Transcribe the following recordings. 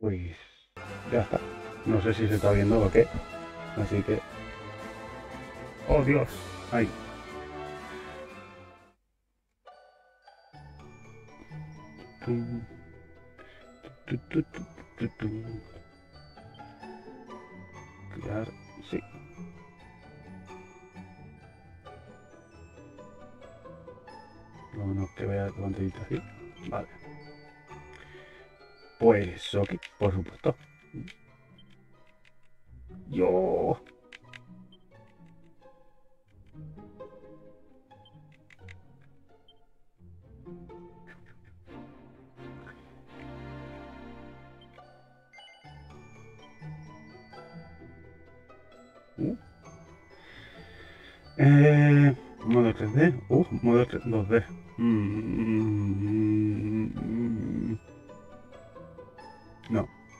Pues ya está. No sé si se está viendo o qué. Así que... ¡Oh, Dios! ¡Ay! Crear... Sí. Vámonos que vea pantallita así. Vale. Pues ok, por supuesto. Yo. Eh, modo 3D. Uh, modo 2D. Mm,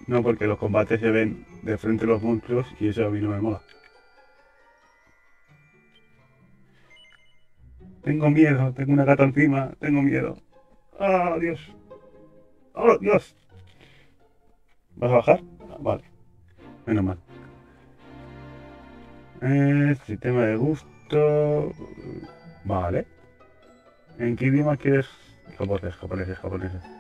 No, porque los combates se ven de frente a los monstruos y eso a mí no me mola. Tengo miedo, tengo una gata encima, tengo miedo. ¡Ah, Dios! ¡Oh, Dios! ¿Vas a bajar? Ah, vale. Menos mal. Eh, sistema de gusto. Vale. ¿En qué idioma quieres? Japoneses, japoneses, japoneses.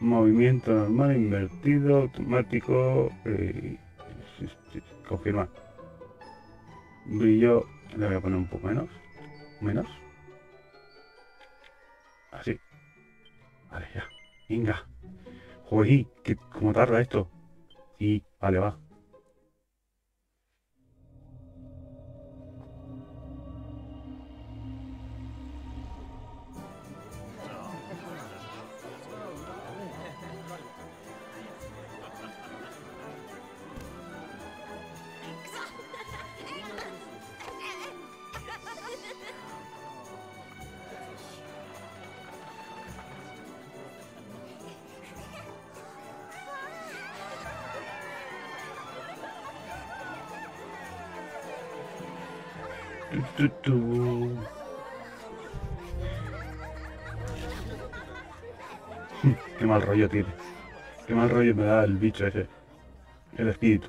Movimiento normal, invertido, automático. eh, confirmar. Brillo, le voy a poner un poco menos. Menos. Así. Vale, ya. Venga. Joder, que ¿cómo tarda esto? Sí, vale, va. Rollo tiene. Qué mal rollo me da el bicho ese. El espíritu.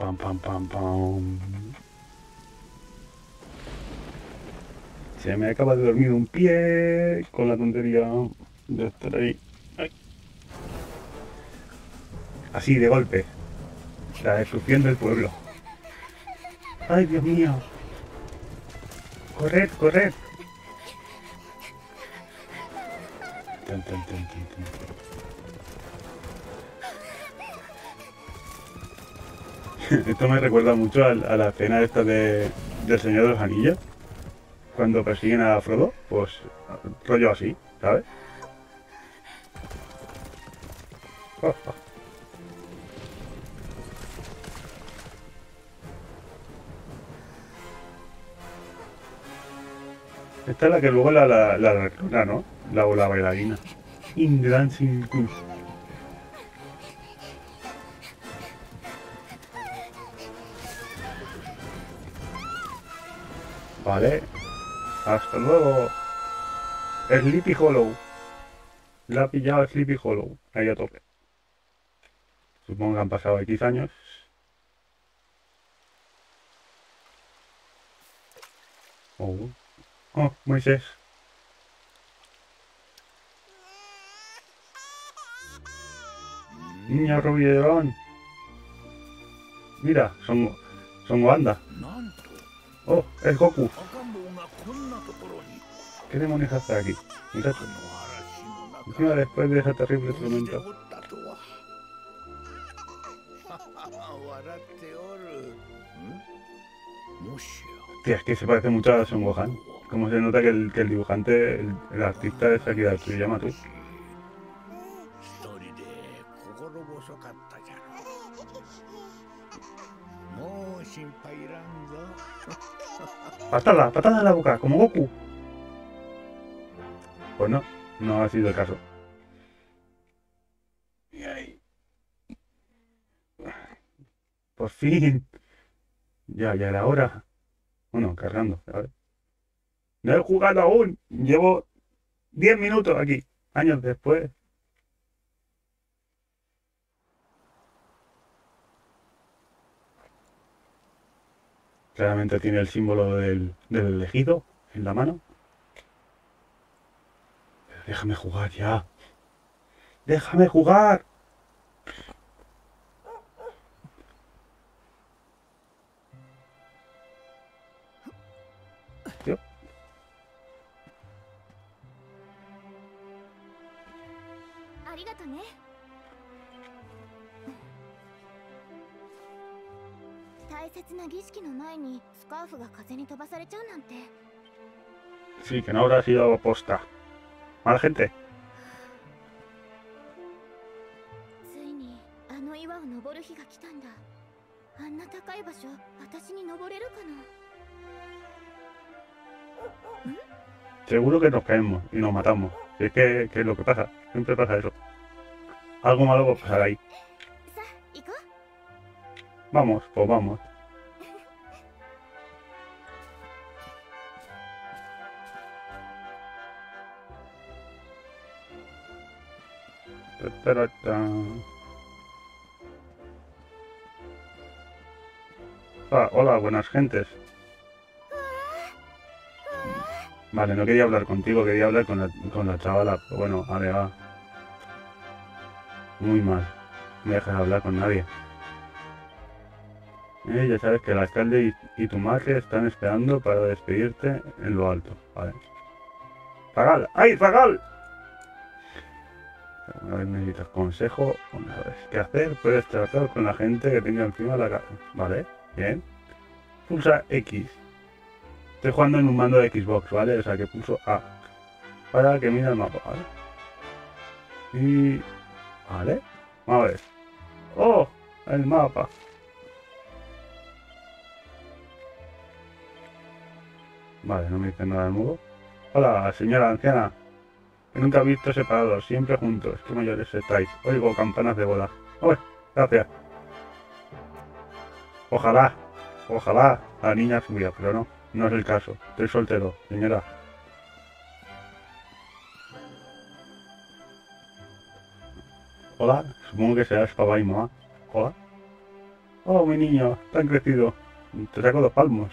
Pam, pam, pam, pam. Se me acaba de dormir un pie con la tontería de estar ahí. Así de golpe. La destrucción del pueblo. Ay, Dios mío. Corred, corred. Esto me recuerda mucho a, la escena esta de, del Señor de los Anillos cuando persiguen a Frodo, pues rollo así, ¿sabes? Esta es la que luego la, la, la reclona, ¿no? La, la bailarina. In Dancing Queen. Vale, hasta luego. Sleepy Hollow. La ha pillado Sleepy Hollow. Ahí a tope. Supongo que han pasado X años. Oh. Oh, Moisés. Niña León. Mira, son, son Wanda. Oh, es Goku. ¿Qué demonios hace aquí? Muchachos. Encima después de esa terrible tormenta. Tía, es que se parece mucho a Son Gohan. Como se nota que el, que el dibujante, el, el artista es aquí, Akira Toriyama, tú. Patada, patada en la boca, como Goku. Pues no, no ha sido el caso. Por fin. Ya, ya era hora. Bueno, cargando. a ver. No he jugado aún. Llevo 10 minutos aquí. Años después. Claramente tiene el símbolo del, elegido en la mano. Déjame jugar ya. Déjame jugar. な儀式の前にスカーフが風に飛ばされちゃうなんて Sí, que no habrá sido posta. Mala gente. ついにあの岩を登る日が来たんだあんな高い場所私に登れるかな Seguro que nos caemos y nos matamos. Si es que, que es lo que pasa. Siempre pasa eso. Algo malo va a pasar ahí. さあ行こう Vamos, pues vamos. Ta-ta-ra-tan. Ah, hola, buenas gentes. Vale, no quería hablar contigo, quería hablar con la, con la chavala. Bueno, vale, va. Muy mal. No me dejas hablar con nadie. Eh, ya sabes que el alcalde y, y tu madre están esperando para despedirte en lo alto. Vale. ¡Zagal! ¡Ay, Zagal! Una vez necesitas consejo no sabes qué hacer, puedes tratar con la gente que tenga encima la cara. Vale, bien. Pulsa X. Estoy jugando en un mando de Xbox, ¿vale? O sea que pulso A. Para que mire el mapa, ¿vale? Y... Vale. A ver. ¡Oh! El mapa. Vale, no me dice nada nuevo. Hola, señora anciana. Nunca he visto separados, siempre juntos. Qué mayores estáis. Oigo campanas de boda. ¡Uy! Gracias. Ojalá, ojalá la niña subía, pero no, no es el caso. Estoy soltero, señora. Hola, supongo que serás papá y mamá. Hola. Oh, mi niño, tan crecido. Te saco dos palmos.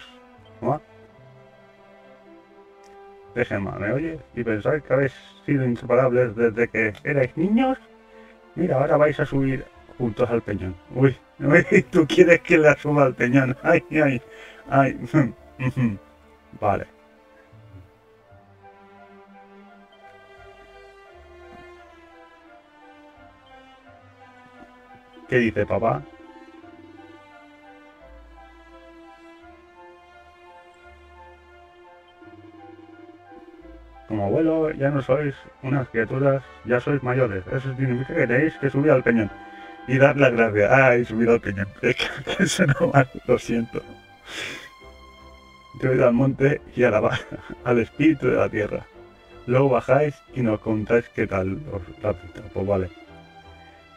Mamá. Déjeme, ¿me oye? Y pensar que habéis sido inseparables desde que erais niños. Mira, ahora vais a subir juntos al peñón. Uy, uy, tú quieres que la suba al peñón. Ay, ay, ay. Vale. ¿Qué dice papá? Abuelo ya no sois unas criaturas, ya sois mayores. Eso significa que tenéis que subir al peñón. Y dar las gracias. Ay, subir al peñón. Eso no lo siento. Yo he ido al monte y a la ba- al espíritu de la tierra. Luego bajáis y nos contáis qué tal os la. Pues vale.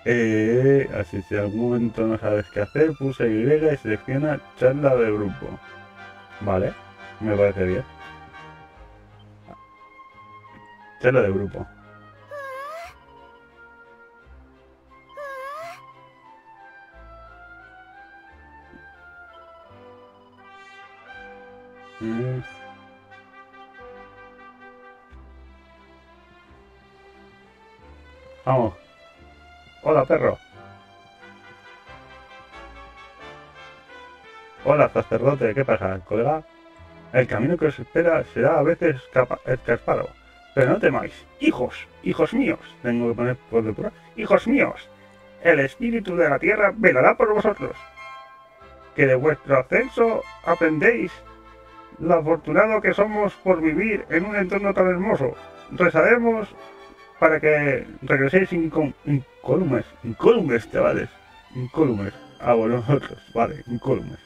Eh, así si algún momento no sabes qué hacer, pulsa Y y selecciona charla de grupo. Vale, me parece bien. Charla de grupo. Mm. Vamos. Hola, perro. Hola, sacerdote, ¿qué pasa, colega? El camino que os espera será a veces escarpado. Pero no temáis, hijos, hijos míos, tengo que poner por de hijos míos, el espíritu de la tierra velará por vosotros. Que de vuestro ascenso aprendéis lo afortunado que somos por vivir en un entorno tan hermoso. Rezaremos para que regreséis incó- incólumes, incólumes, chavales, incólumes a vosotros, vale, incólumes.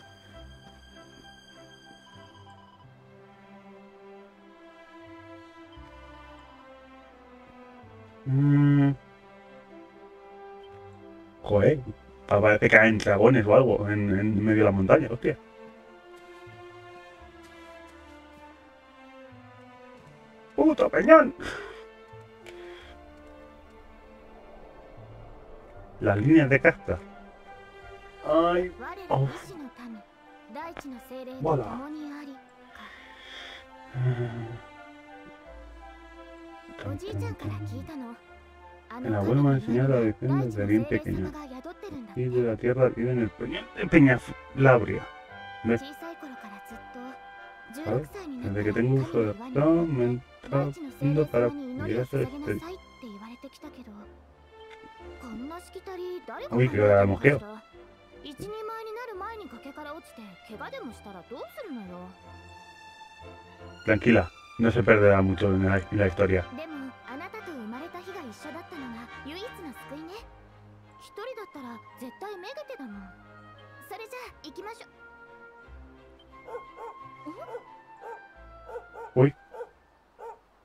Mm. Joder, parece que caen dragones o algo en, medio de la montaña, hostia. ¡Puto peñón! Las líneas de casta. ¡Ay! Oh. El abuelo me ha enseñado la lección desde bien pequeño. Y de la tierra vive en el peñón de Peñalabria. 小さい頃からずっとあれ16歳になった Desde ら que tengo uso de 神の輪に razón, me he 大地の精 entrado 霊 para 様に祈り llegar を a ser 捧げ este. なさいって言われてきたけどこんなしきたり誰が Uy, que ahora hemos 考えたのかしら一人前になる前に崖から落ちて怪我でもしたらどうするのよ Tranquila, no se perderá mucho en la, en la historia. 一緒だったのが唯一の救いね一人だったら絶対めげてだもんそれじゃあ行きましょ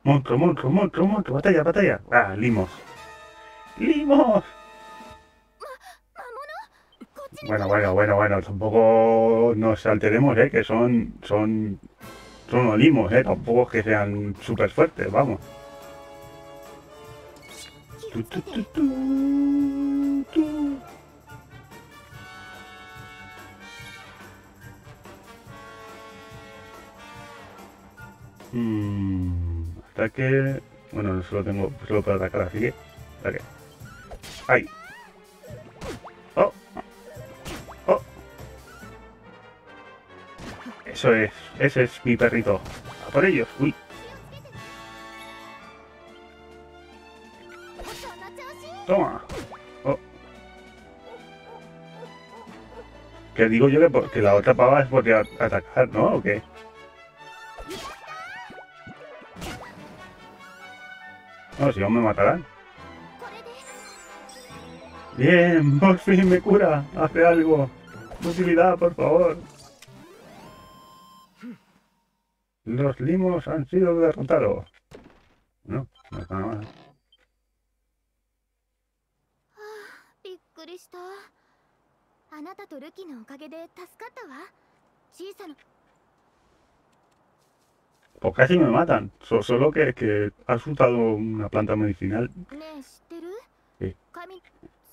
Monstruo, monstruo, monstruo, monstruo, batalla, batalla. Ah, limos. ¡Limos! Bueno, bueno, bueno, bueno, tampoco nos alteremos, eh, que son, son, son unos limos, eh, tampoco es que sean súper fuertes, vamos. Mm, ataque. Bueno, solo tengo. Solo para atacar, así que. Ataque. ¡Ay! ¡Oh! ¡Oh! Eso es. Ese es mi perrito. A por ellos. ¡Uy! Toma. Oh. Que digo yo que, que, la otra pava es porque atacar, ¿no? ¿O qué? No, si aún me matarán. Bien, por fin me cura. Hace algo. Utilidad, por favor. Los limos han sido derrotados. No, no está nada más. くりしたあなたとルキのおかげで助かったわ小さな Pues casi me matan. So- solo que, que ha usado una planta medicinal ねえ知ってるえ神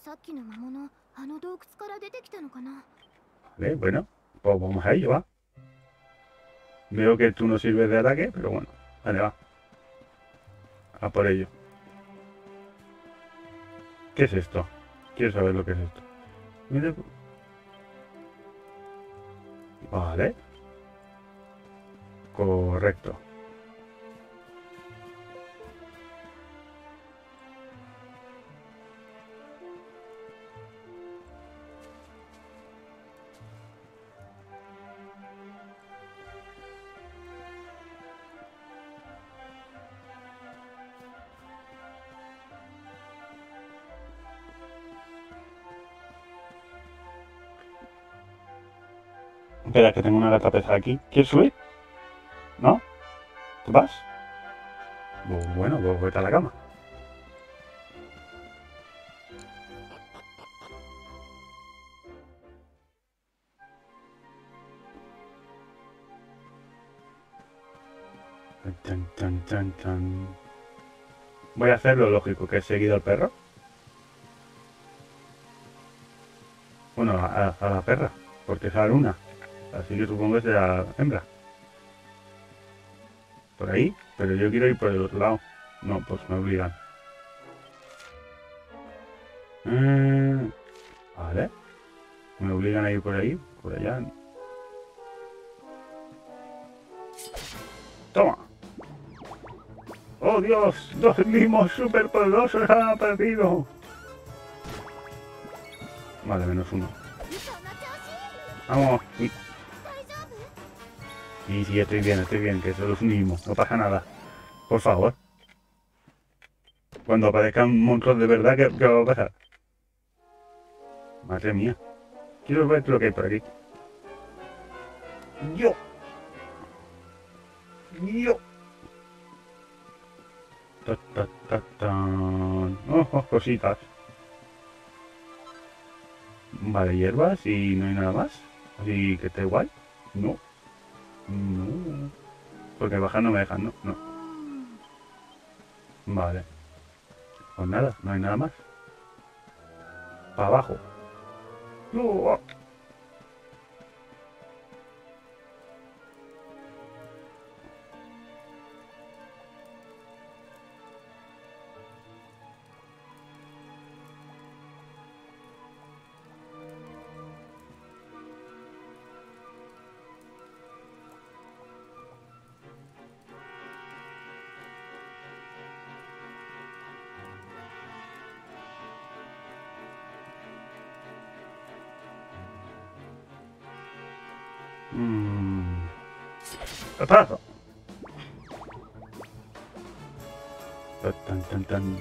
さっきの魔物あの洞窟から出てきたのかな Vale, bueno, pues vamos a ello, va. Veo que tú no sirves de ataque, pero bueno, vale, va. A por ello. ¿Qué es esto? Quiero saber lo que es esto. Vale. Correcto. Espera, que tengo una gata pesada aquí. ¿Quieres subir? ¿No? ¿Te vas? Pues bueno, pues vete a la cama. Voy a hacer lo lógico, que he seguido al perro. Bueno, a, a la perra, porque es la luna así que supongo que será hembra. Por ahí, pero yo quiero ir por el otro lado. No, pues me obligan. Eh, vale. Me obligan a ir por ahí, por allá. Toma. ¡Oh Dios! ¡Dos limos superpoderosos han perdido! Vale, menos uno. ¡Vamos! Sí, sí, estoy bien, estoy bien, que eso es un no pasa nada. Por favor. Cuando aparezcan monstruos de verdad, ¿qué, va a pasar? Madre mía. Quiero ver lo que hay por aquí. Yo. Yo. Ta, ta, ta, tan. Oh, oh, cositas. Vale, hierbas y no hay nada más. Así que está igual. No. No. Porque bajar no me dejan, no. No. Vale. Pues nada, no hay nada más. Para abajo. No. ¿Qué pasa? Tan, tan, tan.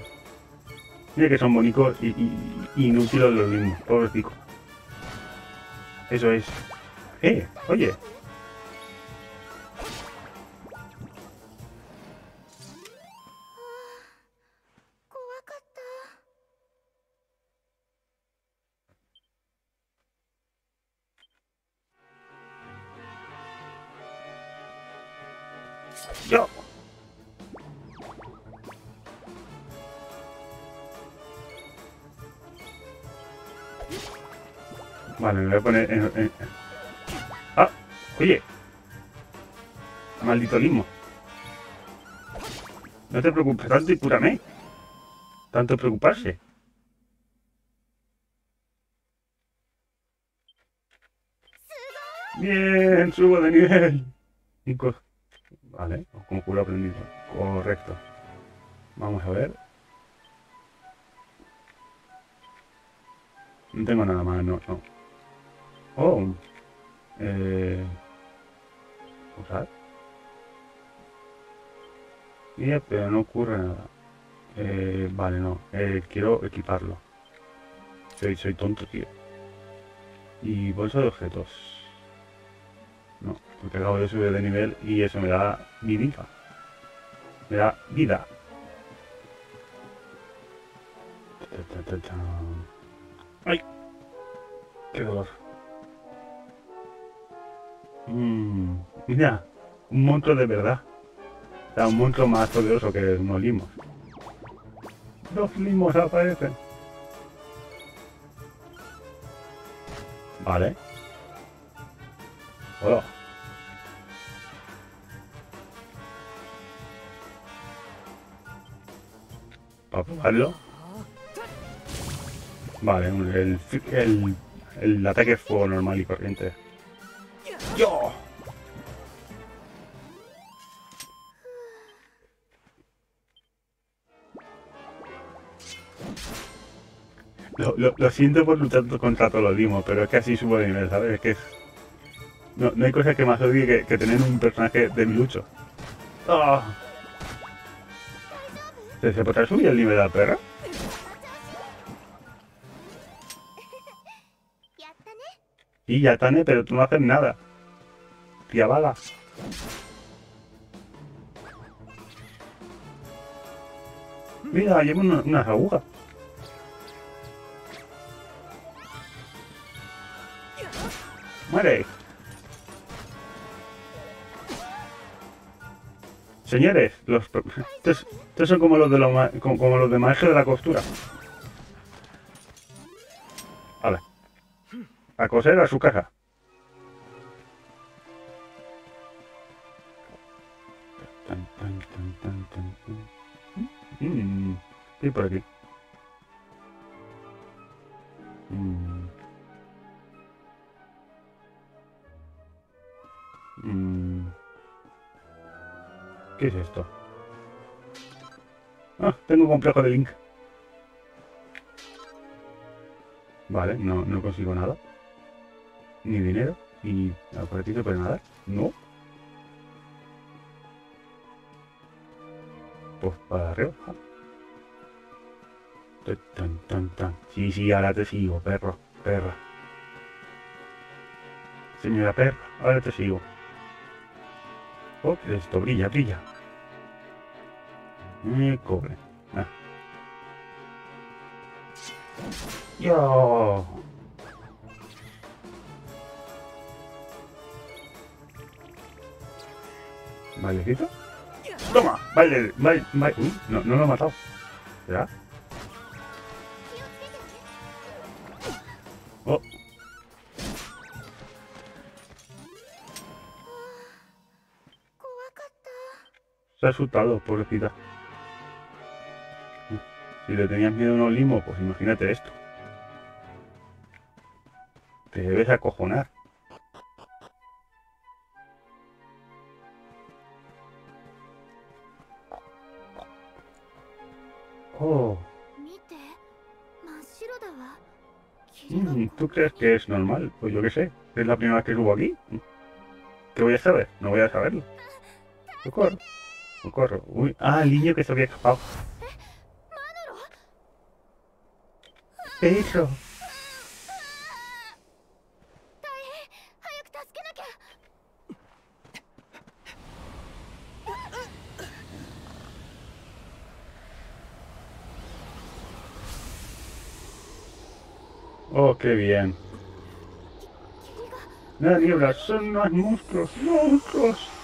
Mira que son bonitos y, y- inútiles los mismos, pobrecito. Eso es. ¡Eh! Oye. Tanto y cúrame. Tanto preocuparse. Bien, subo de nivel. Vale, como culo aprendido. Correcto. Vamos a ver. No tengo nada más, no, no. Oh. Eh. Usar. Bien, pero no ocurre nada. Eh, vale, no. Eh, quiero equiparlo. Soy, soy tonto, tío. Y bolsa de objetos. No, porque acabo de subir de nivel y eso me da vidita. Me da vida. ¡Ay! ¡Qué dolor! Mmm, mira, un monstruo de verdad. Sea, un monstruo más poderoso que unos limos. Dos limos aparecen. Vale. Hola. Para probarlo. Vale, el, el ataque es fuego normal y corriente. lo, siento por luchar contra todos los limos, pero es que así subo de nivel, ¿sabes? Que es... No, hay cosa que más odie que, tener un personaje de mi lucho. Oh. ¿Se podrá subir el nivel de la perra? Y ya Tane, ¿eh? pero tú no haces nada. Tía bala. Mira, llevo una, unas agujas. Muere. Señores, los estos, estos son como los de ma- como, como los de maestro de la costura. Vale. A coser a su casa. Tan. Mm, ¿qué hay por aquí? Mm. ¿Qué es esto? Ah, tengo complejo de Link. Vale, no, no consigo nada. Ni dinero. Y aparatito para nadar. No. Pues para arriba. Tan, tan, tan. Sí, sí, ahora te sigo, perro, perra. Señora perra, ahora te sigo. Oh, ¿qué es esto? Brilla, brilla. Eh, cobre. Ah. Yo. ¿Bailecito? Toma, baile, baile, baile. Uy, no, no lo he matado. ¿Ya? Se ha asustado, pobrecita. Si le tenías miedo a unos limos, pues imagínate esto. Te debes acojonar. Oh. Mm, ¿Tú crees que es normal? Pues yo qué sé. ¿Es la primera vez que subo aquí? ¿Qué voy a saber? No voy a saberlo. De. Socorro. Ah, el niño que se había escapado. Pedro. Oh, qué bien. Nadie habla, son unos monstruos, monstruos.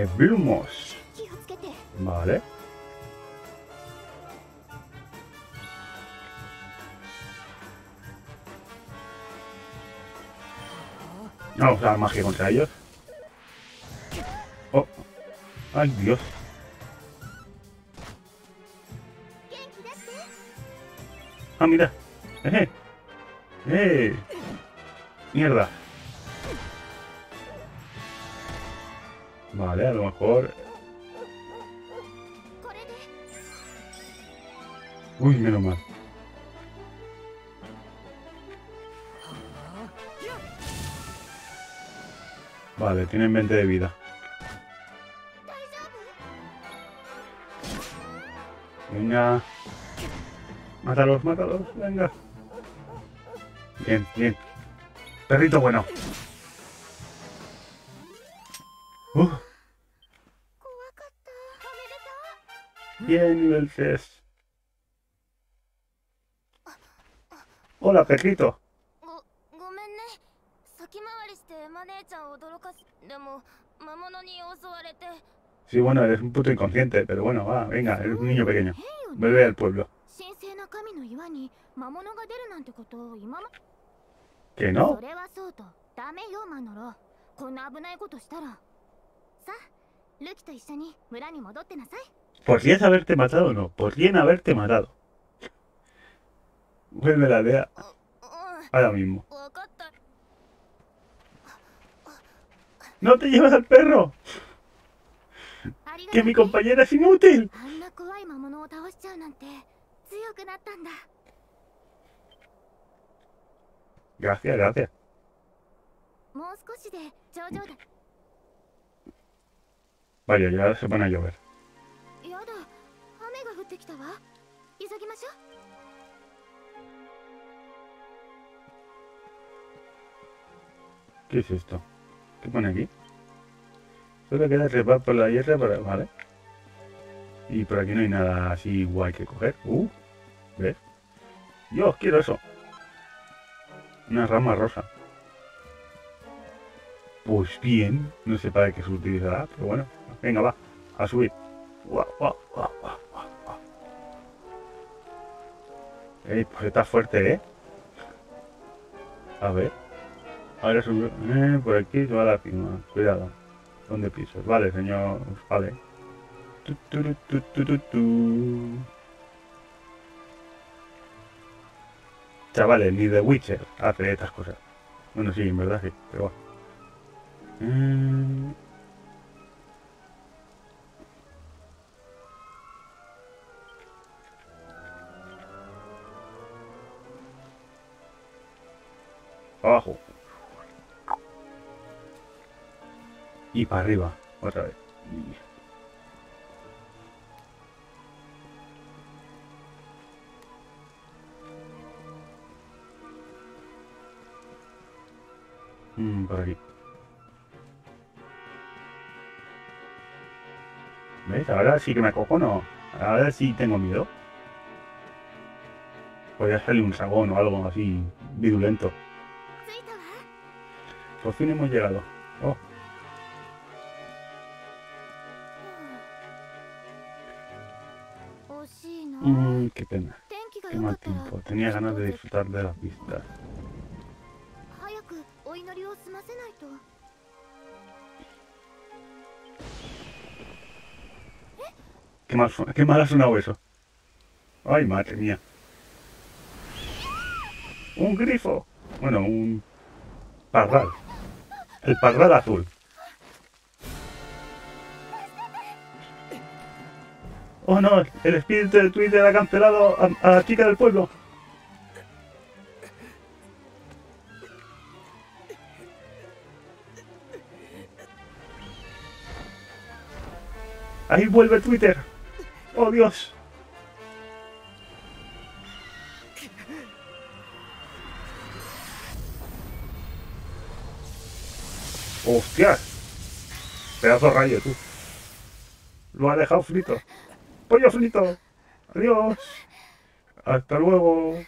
eh, Blumos. Vale. No vamos a usar magia contra ellos. Oh. Ay, Dios. Ah, mira. Eh. Eh. Mierda. Vale, a lo mejor... Uy, menos mal. Vale, tienen 20 de vida. Venga. Mátalos, mátalos, venga. Bien, bien. Perrito bueno. おめでと bien, nivel 3. Hola, perrito. うごごめんね先回りしてエマ姉ちゃんを驚かすでも魔物に襲われて Sí, bueno, eres un puto inconsciente, pero bueno, va, venga, eres un niño pequeño. 変よね Vuelve al pueblo. 神聖な神の岩に魔物が出るなんてことを今ま ¿Que no? ¿Podrías haberte matado o no? Podrían haberte matado. Vuelve la aldea. Ahora mismo. ¡No te llevas al perro! ¡Que mi compañera es inútil! Gracias, gracias. Vaya, ya se van a llover. やだ雨が降ってきたわ急ぎましょ ¿Qué es esto? ¿Qué pone aquí? Solo queda trepar por la hierra para... Vale. Y por aquí no hay nada así guay que coger. Uh, ¿ves? Yo quiero eso. Una rama rosa. Pues bien, no sé para qué se utilizará, pero bueno. Venga, va, a subir. Ey, pues está fuerte, ¿eh? A ver. Ahora sube. Eh, por aquí se va la cima. Cuidado. ¿Dónde pisas? Vale, señor. Vale. Tu, tu, tu, tu, tu, tu. Chavales, ni The Witcher hace estas cosas. Bueno, sí, en verdad sí, pero bueno. Mm. Abajo. Y para arriba, otra vez. Mm, por aquí. ¿Ves? Ahora sí que me no Ahora sí tengo miedo. Podría salir un sagón o algo así virulento. Por fin hemos llegado. Oh. Mm, qué pena. Qué mal tiempo. Tenía ganas de disfrutar de las vistas. Qué mal, qué mal ha sonado eso. Ay, madre mía. Un grifo. Bueno, un parral. El parral azul. Oh no, el espíritu de Twitter ha cancelado a, la chica del pueblo. Ahí vuelve Twitter. Oh Dios. ¡Hostias! Pedazo de rayo, tú. Lo ha dejado frito. ¡Pollo frito! ¡Adiós! ¡Hasta luego!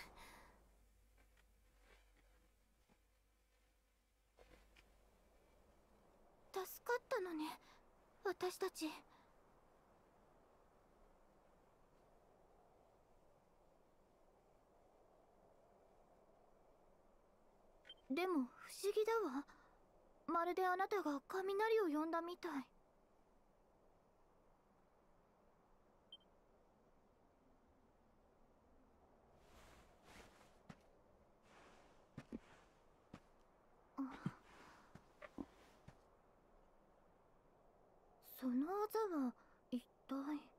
助まるであなたが雷を呼んだみたい。その技は一体？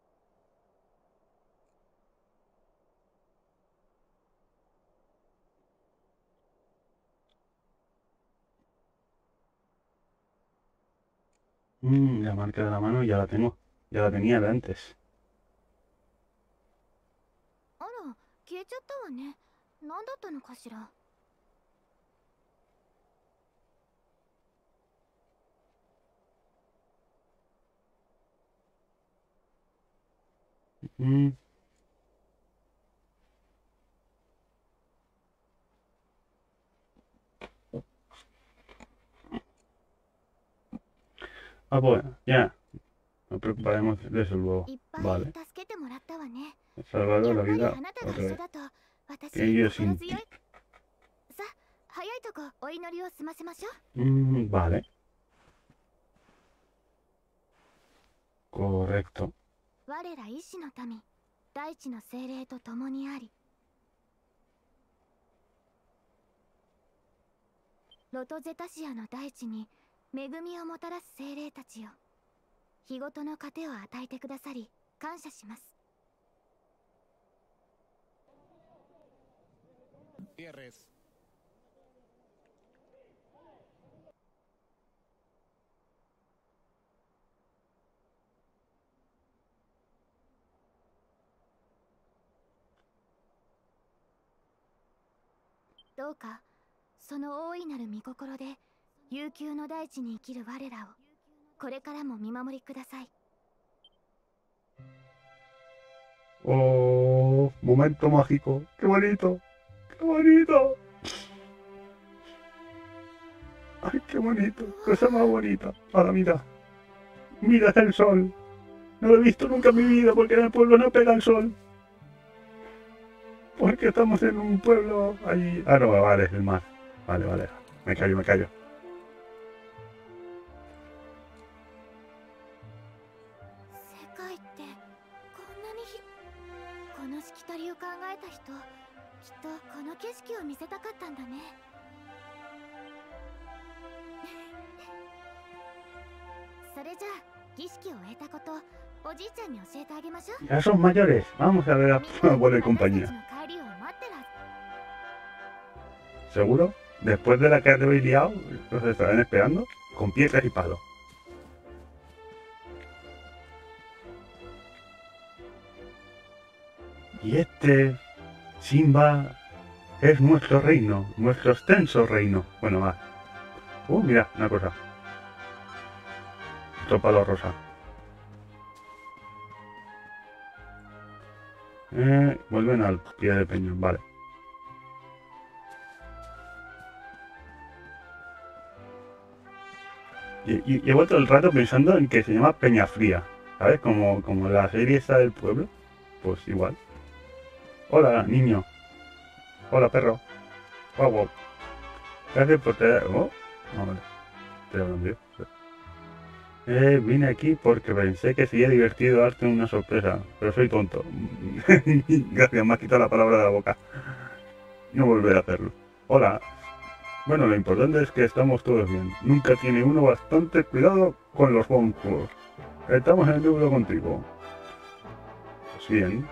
Mm, la marca de la mano ya la tengo. Ya la tenía de antes. あ、ボーイ、やん。Preparemos desde luego. Vale. He salvado la vida otra vez. Que yo sin ti. Mm, vale. Correcto. 我ら医師の民、大地の精霊と共にあり。ロトゼタシアの大地に、恵みをもたらす精霊たちよ日ごとの糧を与えてくださり感謝します.どうかその大いなる御心で悠久の大地に生きる我らをこれからも見守りください Oh, momento mágico. Qué bonito. Qué bonito. Ay, qué bonito. Cosa más bonita. Ahora mira. Mira el sol. No lo he visto nunca en mi vida porque en el pueblo no pega el sol. Porque estamos en un pueblo allí. Ah, no, vale, es el mar. Vale, vale. Me callo, me callo. Ya son mayores. Vamos a ver a abuelo compañía. ¿Seguro? Después de la que habéis liado, los estarán esperando con piedras y palos. Y este, Simba, es nuestro reino, nuestro extenso reino. Bueno, va. Uh, mira, una cosa. Otro palo rosa. Eh, vuelven al pie del peñón, vale. Y, y- llevo todo el rato pensando en que se llama Peña Fría, ¿sabes? Como, como la serie esta del pueblo. Pues igual. Hola, niño. Hola, perro. Guau, guau. Gracias por traer... Oh, no, vale. Te lo. Eh, vine aquí porque pensé que sería divertido darte una sorpresa, pero soy tonto. Gracias, me has quitado la palabra de la boca. No volveré a hacerlo. Hola, bueno, lo importante es que estamos todos bien. Nunca tiene uno bastante cuidado con los monstruos. Estamos en el deudo contigo. Pues bien.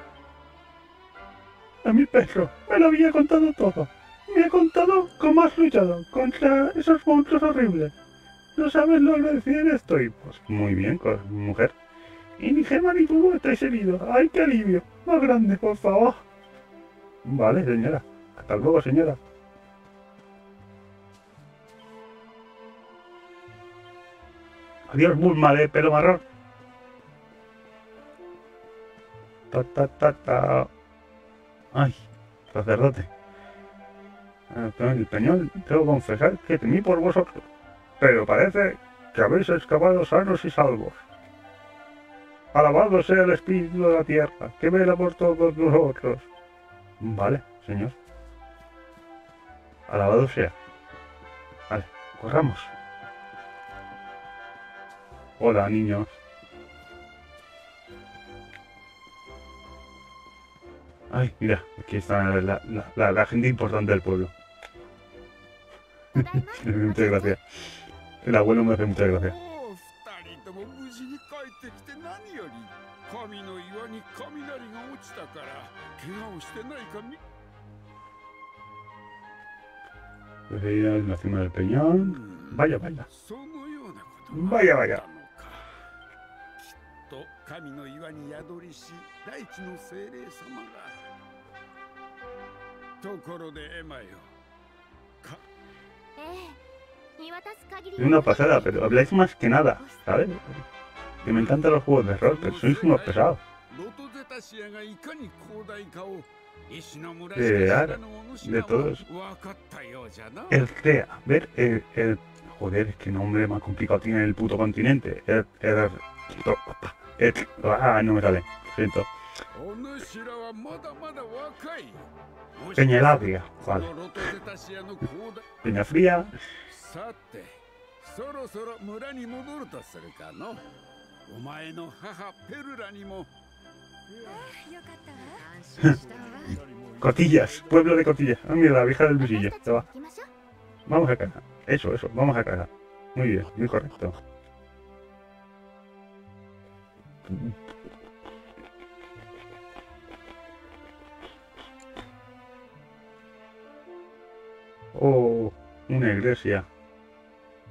A mi perro, me lo había contado todo. Me ha contado cómo has luchado contra esos monstruos horribles. No sabes lo agradecido estoy. Pues muy bien, mujer. Y mi Gemma ni tú estáis heridos. ¡Ay, qué alivio! Más grande, por favor. Vale, señora. Hasta luego, señora. Adiós, Bulma de pelo marrón. Ta, ta, ta, ta. Ay, sacerdote. Ah, El peñón, debo confesar que temí por vosotros pero parece que habéis excavado sanos y salvos. Alabado sea el espíritu de la tierra, que vela por todos nosotros. Vale, señor. Alabado sea. Vale, corramos. Hola, niños. Ay, mira, aquí está la, la gente importante del pueblo. Muchas gracias. El abuelo me hace muchas gracias. おお二人とも無事に帰ってきて何より神の岩に雷が落ちたから怪我をしてないかみ Pues ahí en la cima del peñón. Vaya, vaya. そのようなことが Vaya, あ vaya. ったのかきっと神の岩に宿りし大地の精霊様がところでエマよかええ de una pasada, pero habláis más que nada, ¿sabes? Que me encantan los juegos de rol, pero sois unos pesados. Eh, eh, de Crear de todos. El CREA, ver el, Joder, es que nombre más complicado tiene el puto continente. El. El. el, ah, no me sale, lo siento. Peñalabria, vale. Peña Fría. さてそろそろ村に戻るとするかのお前の母ペルラにもよかったわ安心したわ Cotillas, pueblo de Cotillas. Ah, mira, la vieja del 私 busillo. たち Se も va. 行きましょう Vamos a casa. Eso, eso, vamos a casa. Muy bien, muy correcto. Oh, una iglesia.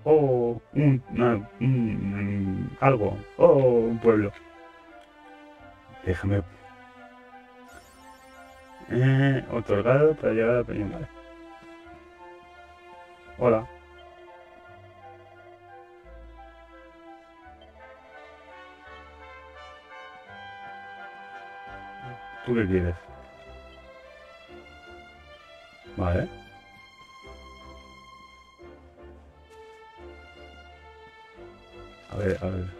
Oh, un, una- un- algo. Oh, un pueblo. Déjame. Eh, otorgado para llegar a la. Vale. Hola. ¿Tú qué quieres? Vale. A ver, a ver.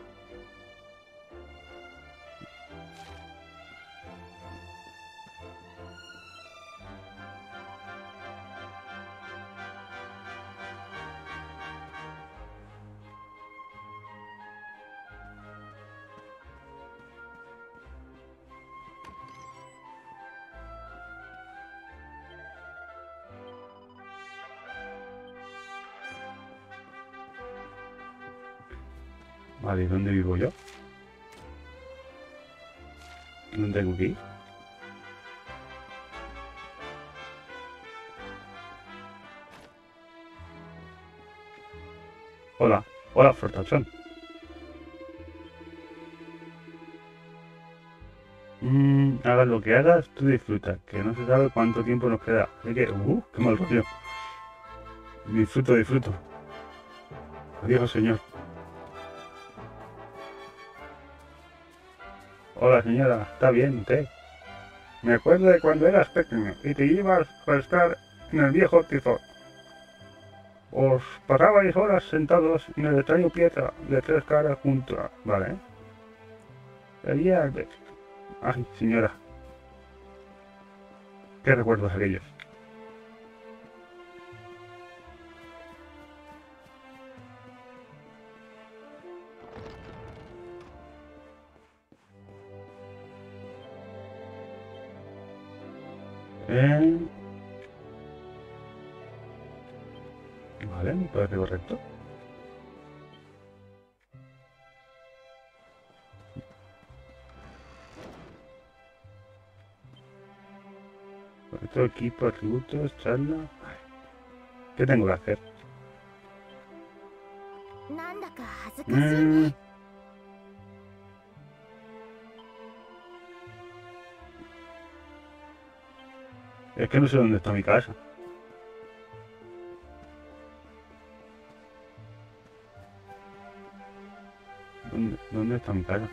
Vale, ¿y dónde vivo yo? ¿Dónde tengo que ir? Hola, hola, Fortachón. Mmm, hagas lo que hagas, tú disfruta, que no se sabe cuánto tiempo nos queda. Así que, uh, qué mal rollo. Disfruto, disfruto. Adiós, señor. Hola, señora, ¿está bien usted? Me acuerdo de cuando eras pequeño y te ibas a estar en el viejo tifón. Os pasabais horas sentados en el extraño piedra de tres caras junto a... Vale. Sería... Ay, señora. ¿Qué recuerdos aquellos? Vale, me parece correcto. Otro equipo, atributos, charla. ¿Qué tengo que hacer? Mm. Es que no sé dónde está mi casa. ¿Dónde, dónde está mi casa?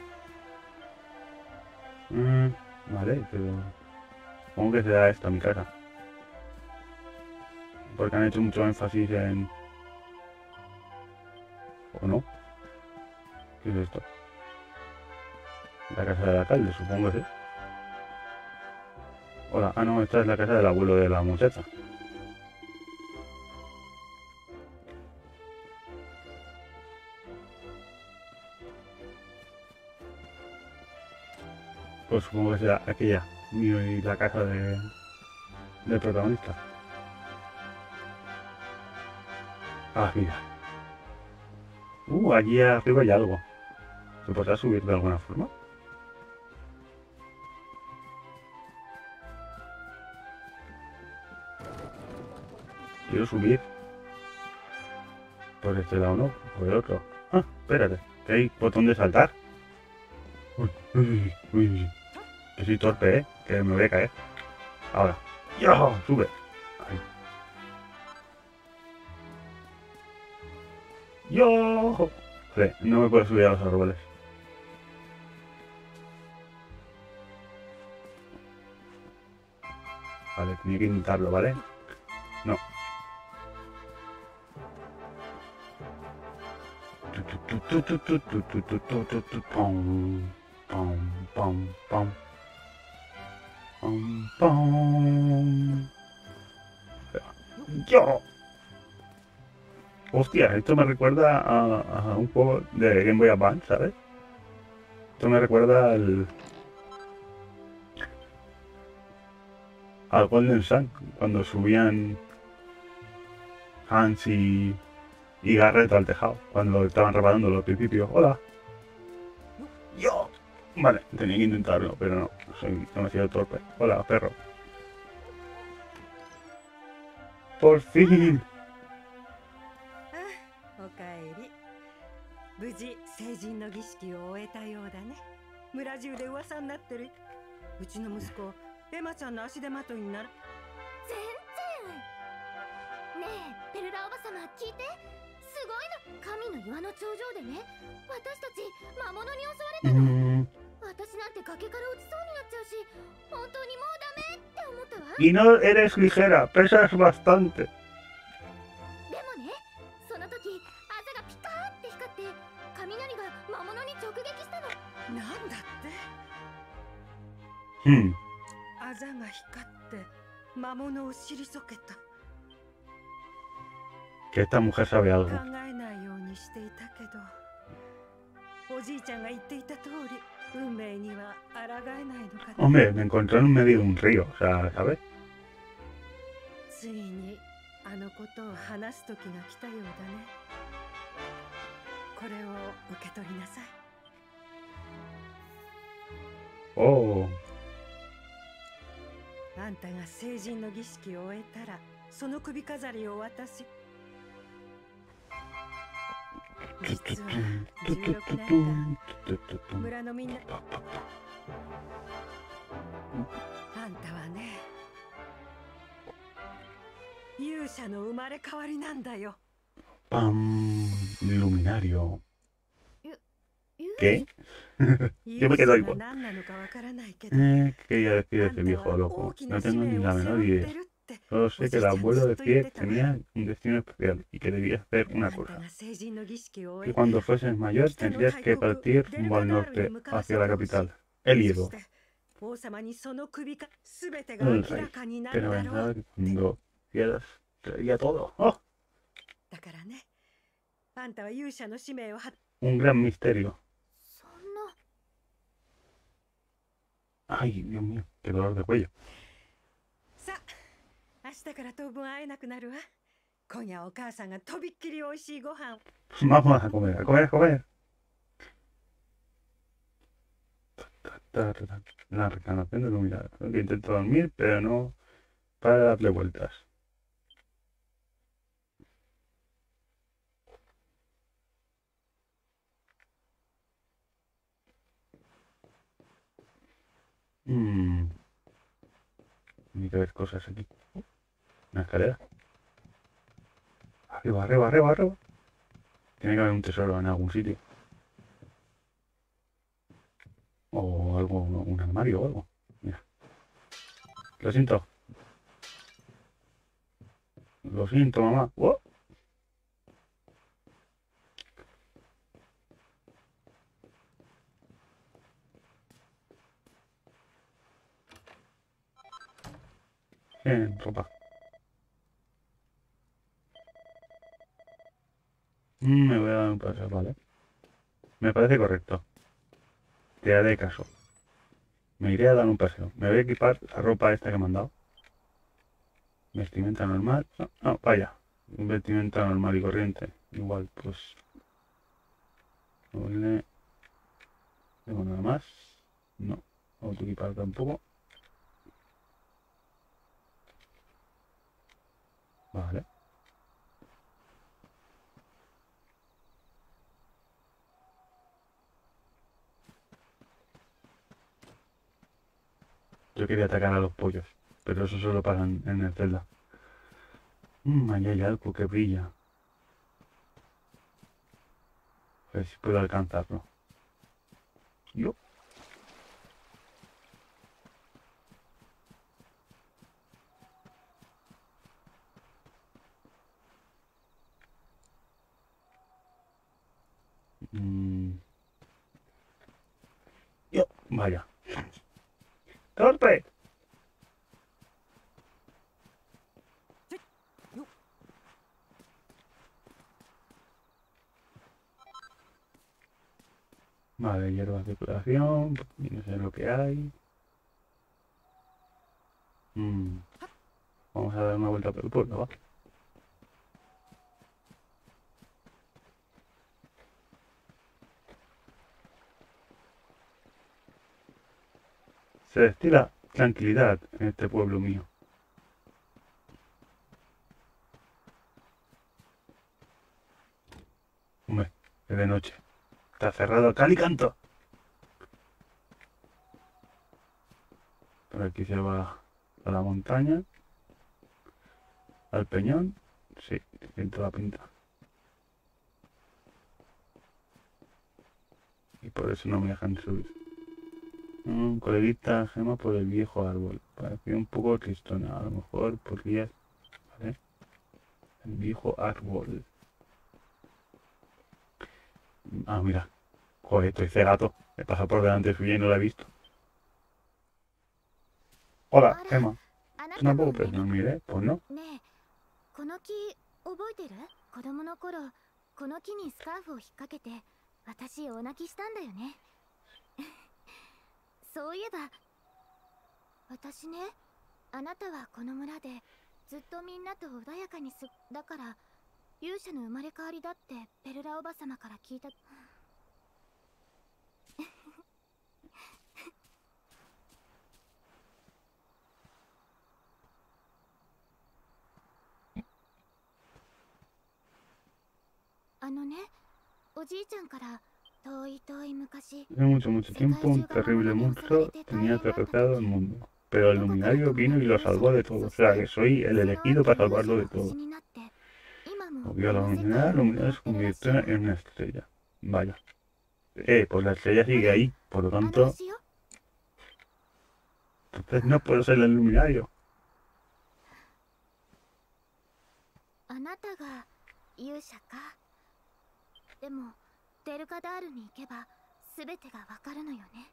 Mm, vale, pero... Supongo que será esta mi casa. Porque han hecho mucho énfasis en... ¿O no? ¿Qué es esto? La casa del alcalde, supongo que sí. Ah no, esta es la casa del abuelo de la muchacha. Pues supongo que será aquella, y la casa de, del protagonista. Ah, mira. Uh, allí arriba hay algo. ¿Se podrá subir de alguna forma? Quiero subir. Por este lado no, por el otro. Ah, espérate, que hay botón de saltar. Uy, uy, uy. Que soy torpe, ¿eh? Que me voy a caer. Ahora. ¡Yo! ¡Sube! Ahí. ¡Yo! Joder, no me puedo subir a los árboles. Vale, tenía que intentarlo, ¿vale? No. ¡Yo! Hostia, esto me recuerda a, un juego de Game Boy Advance, ¿sabes? Esto me recuerda al... al Golden Sun, cuando subían Hans y, y Garrett al tejado, cuando estaban reparando los pipipios. ¡Hola! ¡Yo! Vale, tenía que intentarlo, pero no, soy demasiado torpe. Hola, perro. ¡Por fin! すごいな神の岩の頂上でね。私たち魔物に襲われた、私なんて崖から落ちそうになっちゃうし本当にもうダメって思ったわ。y でもねその時あがピカーって光って雷が魔物に直撃したの。なんだって？うん。あざが光って魔物を尻けた。que esta mujer sabe 考 algo. えないようにしていたけどおじいちゃんが言っていた通り運命には抗えないのかな Hombre, me encontré en medio de un río, o sea, ¿sabes? ついにあのことを話す時が来たようだね これを受け取りなさい Oh, あんたが成人の儀式を終えたらその首飾りを渡し 実は16年間村のみんなあんたはね勇者の生まれ変わりなんだよ。パン、luminario。¿Qué? Yo me quedo igual. Eh, que ya despídete, viejo loco. No tengo ni la menor idea. Solo sé que el abuelo de pie tenía un destino especial y que debía hacer una cosa. Que cuando fueses mayor tendrías que partir rumbo al norte, hacia la capital, el Hierro. El rey, pero pensaba que cuando quieras traería todo. ¡Oh! Un gran misterio. Ay, Dios mío, qué dolor de cuello. さあ明日から当分会えなくなるわ今夜お母さんがとびっきり美味しいご飯を Vamos a comer, a comer, a comer. La reencarnación de Luminario. Creo que intento dormir, pero no para darle vueltas. Mmm. Hay que ver cosas aquí. Una escalera. Arriba, arriba, arriba, arriba. Tiene que haber un tesoro en algún sitio. O algo, un armario o algo. Mira. Lo siento. Lo siento, mamá. ¡Oh! Bien, ropa. Me voy a dar un paseo, vale. Me parece correcto. Te haré caso. Me iré a dar un paseo. Me voy a equipar la ropa esta que me han dado. Vestimenta normal. No, vaya. Vestimenta normal y corriente. Igual, pues. Doble. Tengo nada más. No. Autoequipar tampoco. Vale. Yo quería atacar a los pollos, pero eso solo pasa en, el Zelda. Mmm, ahí hay algo que brilla. A ver si puedo alcanzarlo. Yo. Mm. Yo, vaya. ¡Torpe! Vale, hierbas de curación, y no sé lo que hay. Mm. Vamos a dar una vuelta por el pueblo, va. Se destila tranquilidad en este pueblo mío. Hombre, es de noche. Está cerrado cal y canto. Por aquí se va a la montaña. Al peñón. Sí, tiene toda pinta. Y por eso no me dejan subir. Un coleguita gema por el viejo árbol. Parecía un poco tristona. A lo mejor podrías. ¿Vale? El viejo árbol. Ah, mira. Joder, estoy cegato. Me pasa por delante suya y no la he visto. Hola, Gemma. あな ¿Tú たも tampoco ね puedes dormir, eh? Pues no. ねえこの木覚えてる子供の頃この木にスカーフを引っ掛けて私大泣きしたんだよね そういえば私ねあなたはこの村でずっとみんなと穏やかにすだから勇者の生まれ変わりだってペルラおばさまから聞いた。あのねおじいちゃんから Hace mucho, mucho tiempo un terrible monstruo tenía aterrorizado el mundo. Pero el luminario vino y lo salvó de todo. O sea, que soy el elegido para salvarlo de todo. Obvio la luminaria, la luminaria se convirtió en una estrella. Vaya. Eh, pues la estrella sigue ahí. Por lo tanto, entonces no puedo ser el luminario. あなたが勇者かでもデルカダールに行けば全てがわかるのよね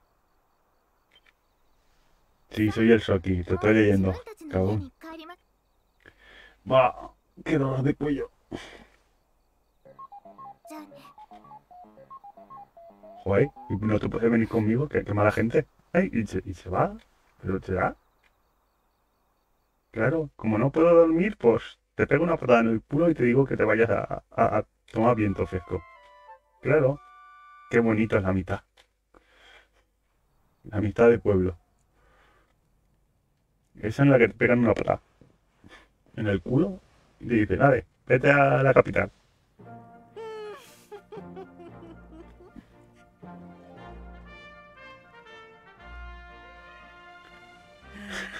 Sí, soy el Soki, te estoy leyendo. 自分たちの家 Cabrón. に帰りま Va, qué dolor de cuello. じゃあね Joder, ¿y no te puedes venir conmigo, que qué mala gente. Ay, y se, y se va. ¿Pero se va? Claro, como no puedo dormir, pues te pego una patada en el culo y te digo que te vayas a, a- a tomar viento fresco. Claro, qué bonito es la mitad. La mitad del pueblo. Esa en la que te pegan una patada en el culo y te dicen, vale, vete a la capital.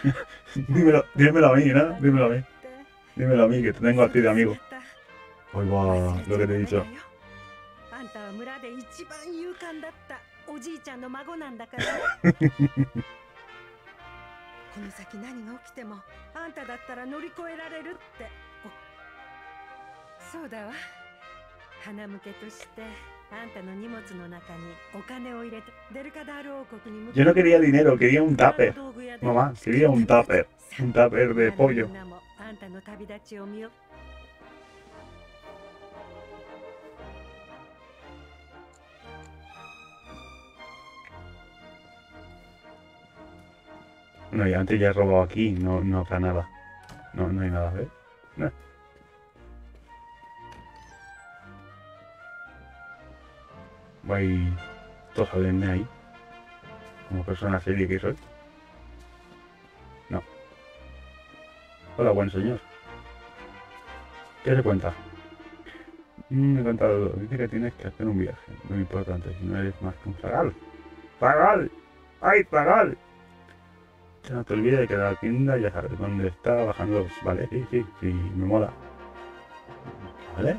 dímelo, dímelo a mí, ¿no? Dímelo a mí. Dímelo a mí, que te tengo a ti de amigo. Hoy va, lo que te he dicho. 村で一番勇敢だったおじいちゃんの孫なんだからね この先何が起きてもあんただったら乗り越えられるっておそうだわ花向けとしてあんたの荷物の中にお金を入れてデルカダール王国に向 Yo no quería dinero, quería un tupper. Mamá, quería un tupper. Un tupper de pollo. みんなもあんたの旅立ちを見よ No, y antes ya he robado aquí, no, no habrá nada. No, no hay nada, ¿ves? No. Voy todo solemne ahí. Como persona seria que soy. No. Hola, buen señor. ¿Qué se cuenta? Mm, me he contado, dice que tienes que hacer un viaje. Muy importante, si no eres más que un zagal. ¡Zagal! ¡Ay, zagal! No te olvides de que la tienda ya sabes dónde está bajando los... Vale, sí, sí, sí, me mola. ¿Vale?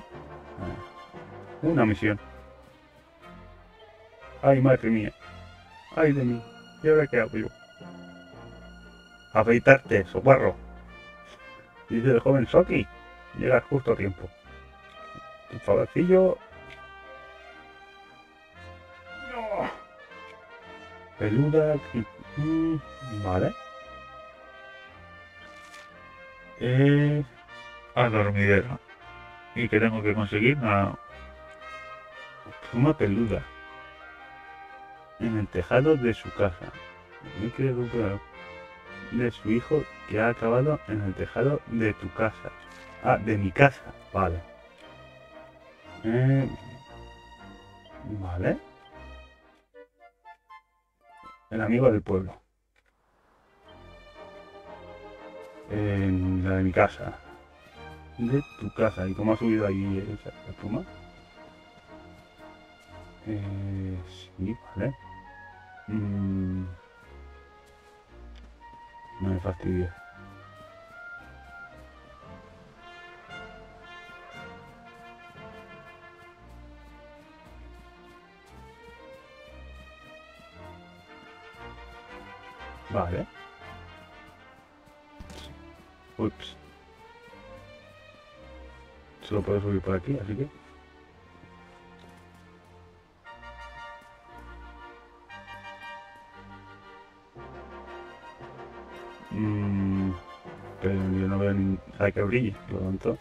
Ah. Una misión. Ay, madre mía. Ay de mí. ¿Y ahora qué hago yo? Afeitarte, soparro. Dice el joven Soki. Llegas justo a tiempo. Un favorcillo. Peluda. mm, Vale. Eh, a dormidera. ¿Y qué tengo que conseguir? Una pluma peluda. En el tejado de su casa. No recuperar de su hijo que ha acabado en el tejado de tu casa. Ah, de mi casa. Vale. Eh, vale. El amigo del pueblo. En la de mi casa. De tu casa. ¿Y cómo ha subido ahí esa, la pluma? Eh, sí, vale. Mm, no me fastidies. Vale. Ups. Solo puedo subir por aquí, así que... Mm, pero yo no veo nada que brille, por lo tanto...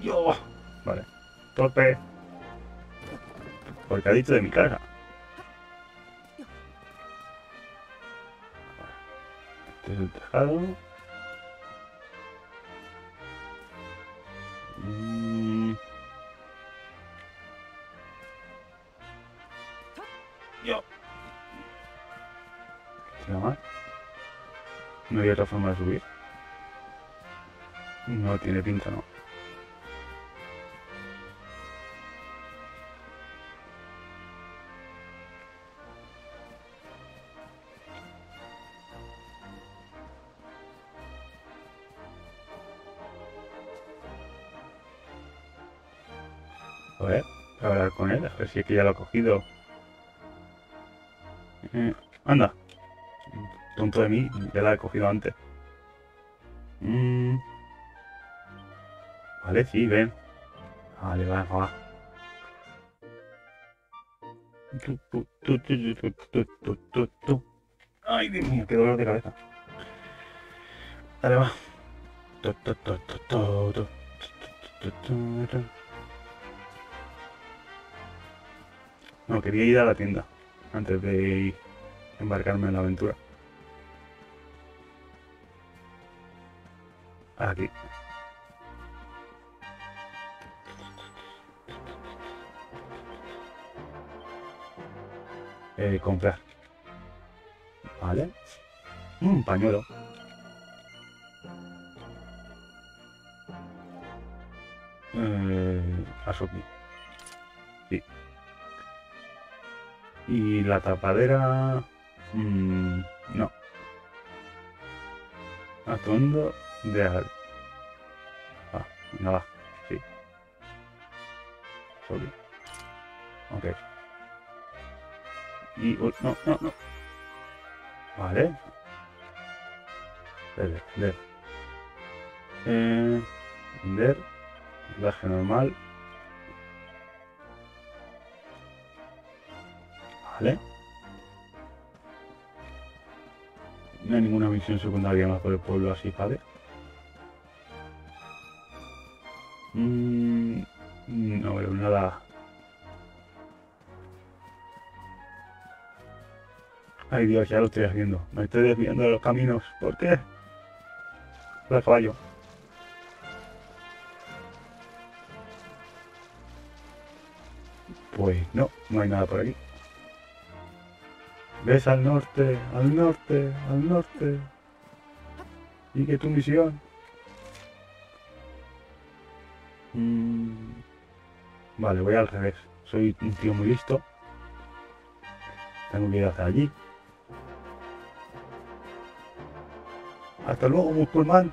¡Yo! Vale. Tope. Porque ha dicho de mi alejado. Mm. No hay otra forma de subir. No tiene pinta, no. Si es que ya lo ha cogido. Eh, anda. Tonto de mí, ya la he cogido antes. Mm. Vale, sí, ven. Vale, va, va. Ay, Dios mío, qué dolor de cabeza. Dale, va. No, quería ir a la tienda antes de embarcarme en la aventura. Aquí. Eh, comprar. Vale. Un pañuelo. Eh. Sí. Y la tapadera... mm, no. Atuendo de al... Ah. Sí. Sorry. Ok. Y... no, no, no. Vale. Vender, vender. Eh. Viaje normal. No hay ninguna misión secundaria más por el pueblo así, ¿vale? Mm, no veo nada. Ay Dios, ya lo estoy haciendo. Me estoy desviando de los caminos. ¿Por qué? Por el. Pues no, no hay nada por aquí. Ves al norte, al norte, al norte. Sigue tu misión. Mm, Vale, voy al revés. Soy un tío muy listo. Tengo que ir hasta allí. Hasta luego, musulmán.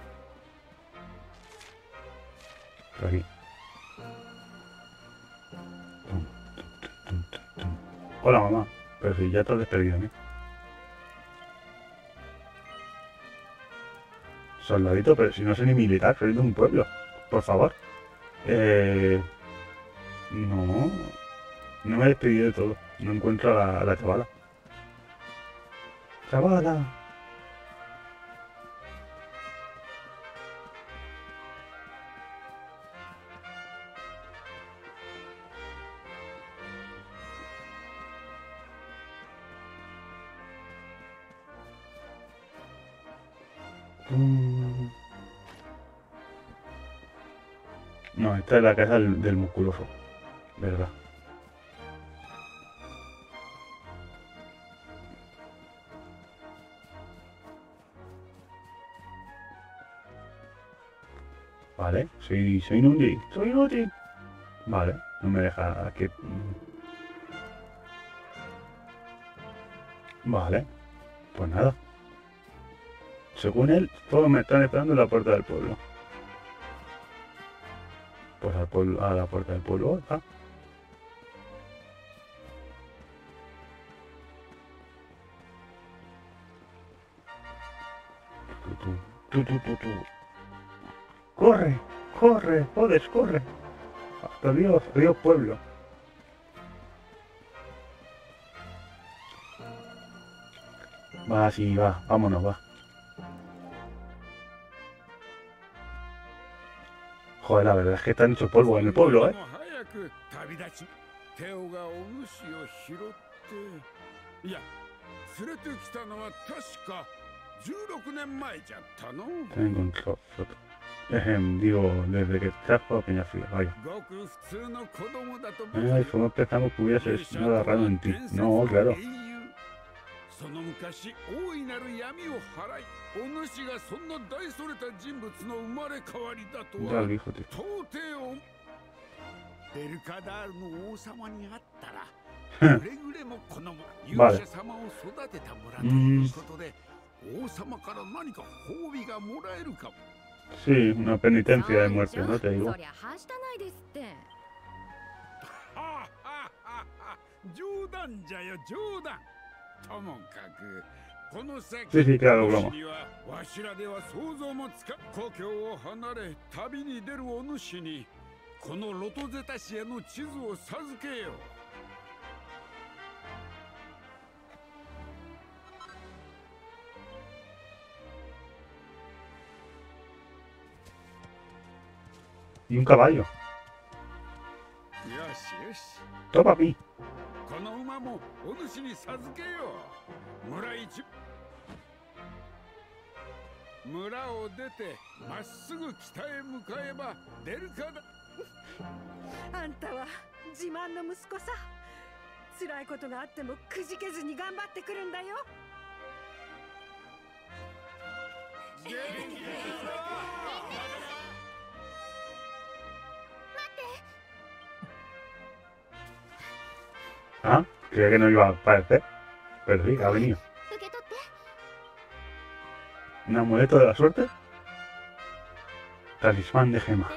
Por aquí. Pero si ya has despedido, ¿no? Soldadito, pero si no soy ni militar, soy de un pueblo. Por favor. Eh... No. No me he despedido de todo. No encuentro la chavala. Chavala. Esta es la casa del, musculoso. ¿Verdad? Vale, soy, soy inútil. Soy inútil. Vale, no me deja que... Vale, pues nada. Según él, todos me están esperando en la puerta del pueblo. A la puerta del pueblo tu, tu, tu, tu, tu. ¡Corre! ¡Corre! ¡Jodes, corre! Hasta Dios, Dios pueblo. Va, sí, va, vámonos, va. Joder, la verdad es que están hecho polvo en el pueblo, ¿eh? Tengo un choque. digo, desde que trajo a Peñafría, vaya. Ay, como empezamos que hubiese nada raro en ti. No, claro. その昔大いなる闇を払いお主がそんな大それた人物の生まれ変わりだとは.到底をベルカダールの王様に会ったらくれぐれもこの勇者様を育てた村ということで、王様から何か褒美がもらえるかも Sí, una penitencia de muerte, ¿no? Te digo. 冗談じゃよ冗談ともかくこの先にはわしらでは想像もつか故郷を離れ旅に出るお主にこのロトゼタ市への地図を授けよう Y un caballo. よしよし Todo para mí. この馬もお主に授けよう。村一。村を出てまっすぐ北へ向かえば出るかだ あんたは自慢の息子さ。辛いことがあってもくじけずに頑張ってくるんだよ。元気ですか？Ah, Creía que no iba a aparecer, pero sí, ha venido. Un amuleto de la suerte. Talismán de gema.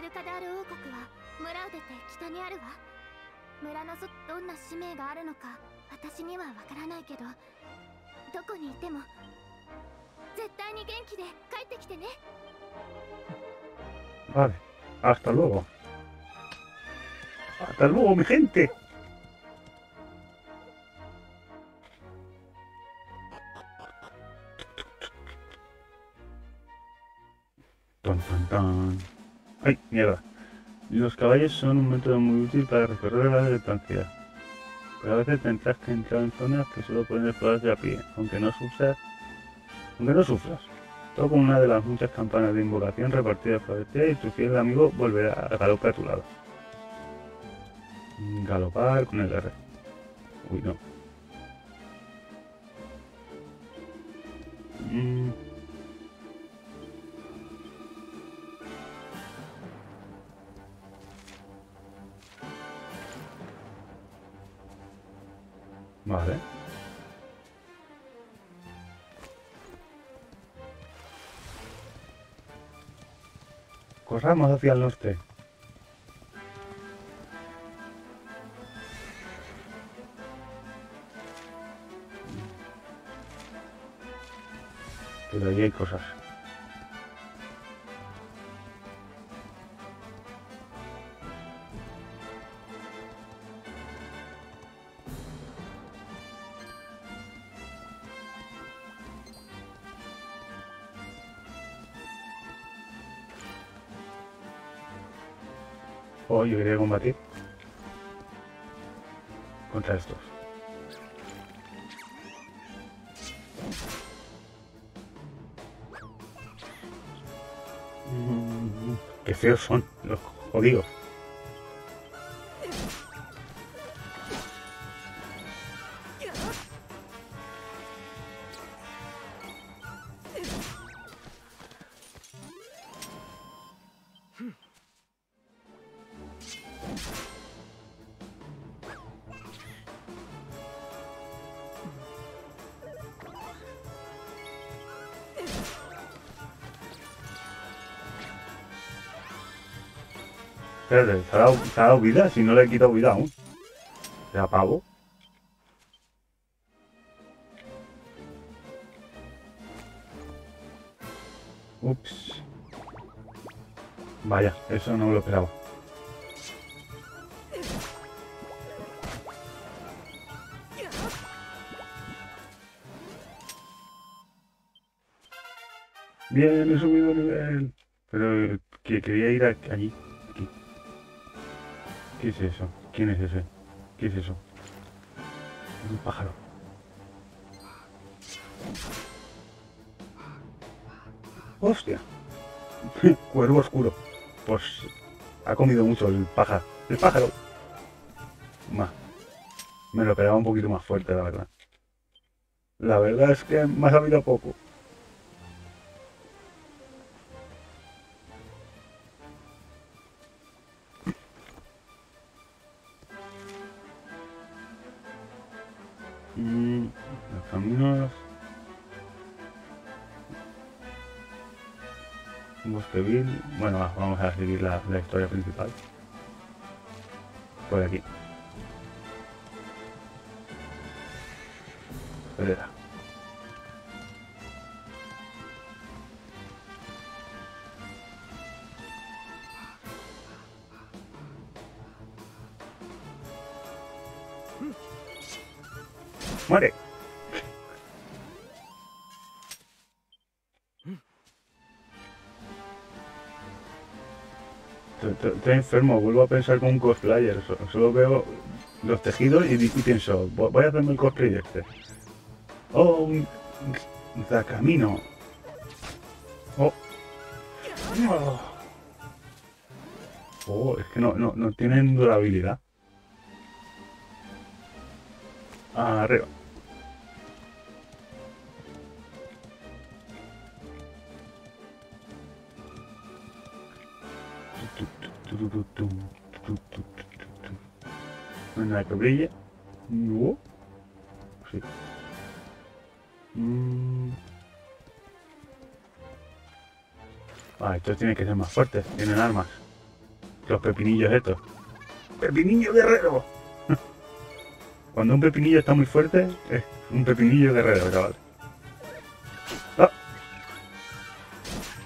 Vale, hasta luego. Hasta luego, mi gente. Tan. ¡Ay, mierda! Los caballos son un método muy útil para recorrer la distancia. Pero a veces tendrás que entrar en zonas que solo pueden explorarse a pie, aunque no sufras. Aunque no sufras. Toca una de las muchas campanas de invocación repartidas por el día y tu fiel amigo volverá a galopar a tu lado. Galopar con el R. Uy, no. Mm. Vale. Corramos hacia el norte. Pero ahí hay cosas. Yo quería combatir contra estos. Mm, Qué feos son los jodidos. Espérate, ¿te ha, dado, vida? Si no le he quitado vida aún. ¿Te apago? Ups. Vaya, eso no lo esperaba. Bien, he subido de nivel. Pero que quería ir allí. ¿Qué es eso? ¿Quién es ese? ¿Qué es eso? Es un pájaro. ¡Hostia! Cuervo oscuro. Pues ha comido mucho el pájaro. ¡El pájaro! Ma. Me lo esperaba un poquito más fuerte, la verdad. La verdad es que me ha sabido poco. Historia principal. Estoy- enfermo, vuelvo a pensar como un cosplayer. so- Solo veo los tejidos y, pienso, "Vo- voy a hacerme el cosplay de este. Oh, un, un camino. Oh. Oh. Oh, es que no, no, no tienen durabilidad. Arriba. No hay nada que brille. No. Sí. Mm. Ah, estos tienen que ser más fuertes. Tienen armas. Los pepinillos estos. ¡Pepinillo guerrero! Cuando un pepinillo está muy fuerte, es un pepinillo guerrero, chaval. ¡Ah!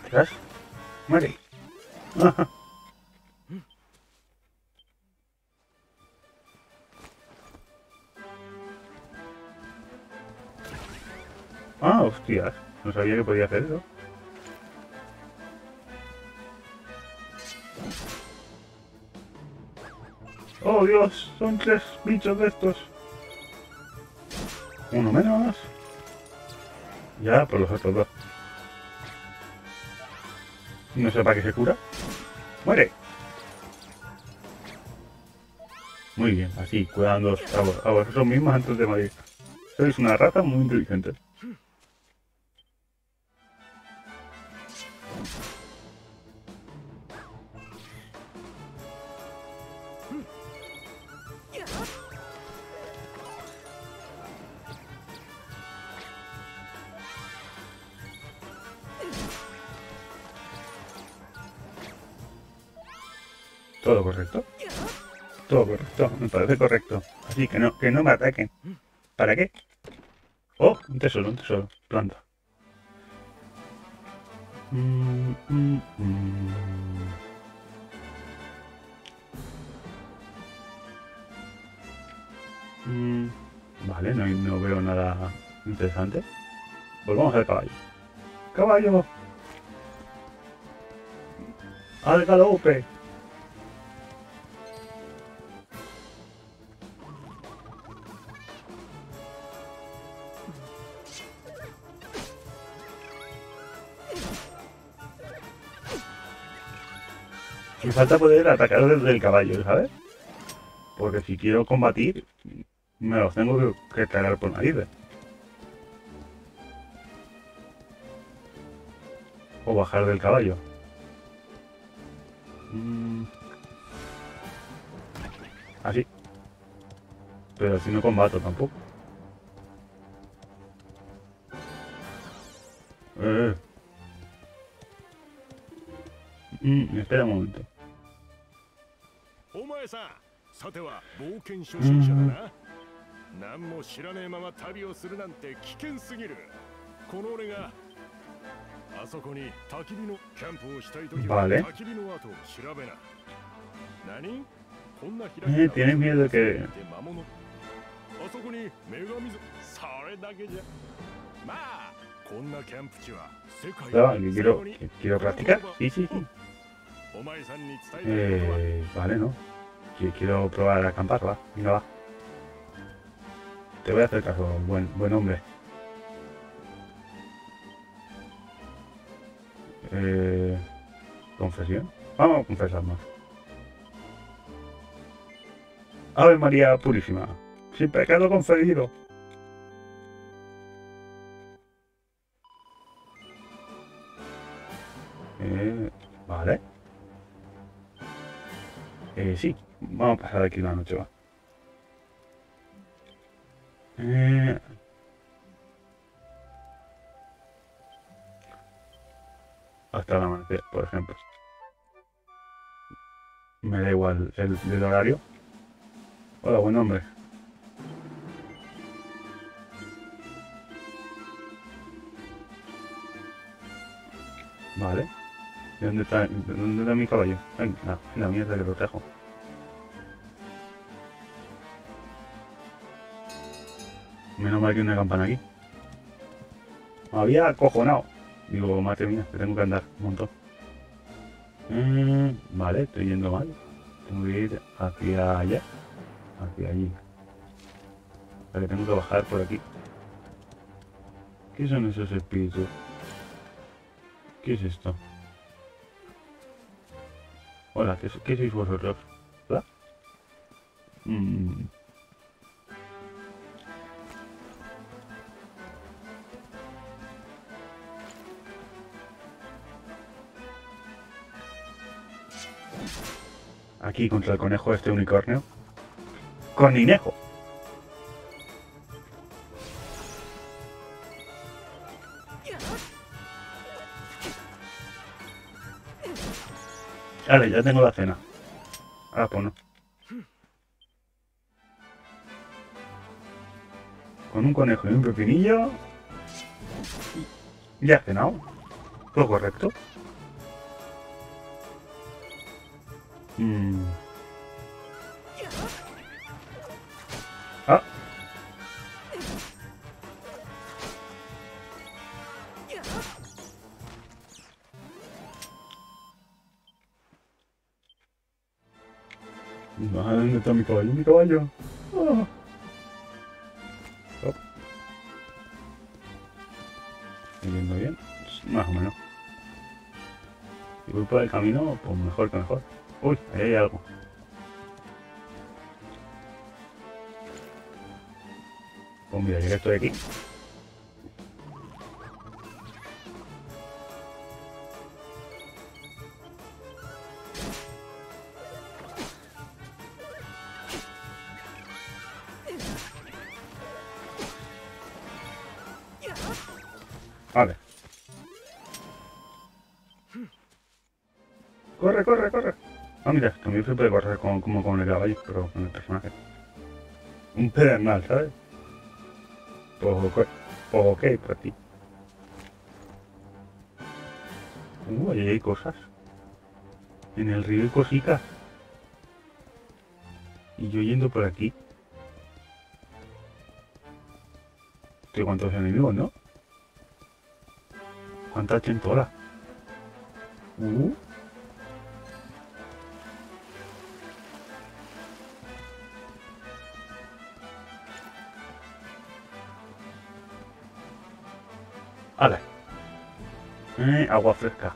¿Estás? ¡Muere! No sabía que podía hacer eso. Oh, Dios. Son tres bichos de estos. Uno menos. Ya, por los otros dos. No sé para qué se cura. ¡Muere! Muy bien, así, vos- a vosotros mismos antes de morir. Sois una rata muy inteligente. Correcto. Así que no, que no me ataquen. ¿Para qué? Oh, un tesoro, un tesoro. Planta. Vale, no, no veo nada interesante. Volvamos al caballo. ¡Caballo! ¡Al galope! Falta poder atacar desde el caballo, ¿sabes? Porque si quiero combatir, me los tengo que, tragar por narices. O bajar del caballo. Mm. Así. Pero si no combato tampoco. Eh. Mm, espera un momento. お前さん。さては冒険初心者だな、何も知らねえまま旅をするなんて危険すぎる。この俺があそこに焚き火のキャンプをしたい時は Vale. 焚き火の後を調べな。何？こんな開 Eh, miedo de que... 魔物あそこに女神像。それだけじゃ。まあこんなキャンプ地は世界 que 最 quiero, quiero practicar. Eh. quiero probar a acampar, va, venga va. Te voy a hacer caso, buen, buen hombre. Eh, Confesión. Vamos a confesar confesarnos. Ave María Purísima, sin pecado concedido. Eh, vale. Eh, sí, vamos a pasar aquí la noche, va. Eh... Hasta el amanecer, por ejemplo. Me da igual el horario. Hola, buen hombre. Vale. ¿Y dónde está, dónde está mi caballo? Ay, la, mierda que lo trajo. Menos mal que una campana aquí. Me había acojonado. Digo, madre mía, que tengo que andar un montón. Mm, vale, estoy yendo mal. Tengo que ir hacia allá. Hacia allí. O que tengo que bajar por aquí. ¿Qué son esos espíritus? ¿Qué es esto? Hola, ¿qué, qué sois vosotros? ¿Hola? Mm. Aquí contra el conejo este unicornio. ¡Coninejo! Vale, ya tengo la cena. Ah, pues no. Con un conejo y un pepinillo. Ya he cenado. Todo correcto. Mm. Está mi caballo? Mi caballo. Ah. Oh. ¿Estoy yendo bien? Más o menos. Si voy por el camino, pues mejor que mejor. Uy, ahí hay algo. Pues mira, ya que estoy aquí. Con el personaje. Un pedernal, ¿sabes? Pues ok, pues ok para ti. Uh, ahí hay cosas. En el río hay cositas. Y yo yendo por aquí. Tío, cuántos enemigos, ¿no? Cuánta chentola. Uh. Agua fresca.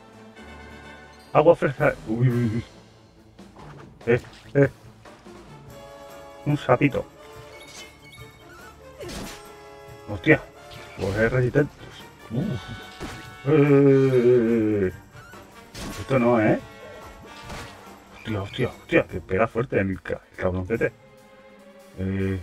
Agua fresca. Uy, uy, uy. Eh, eh. Un sapito. Hostia. Pues es resistente. Eh. Esto no, ¿eh? Hostia, hostia, hostia. Que pega fuerte el cabroncete. Eh.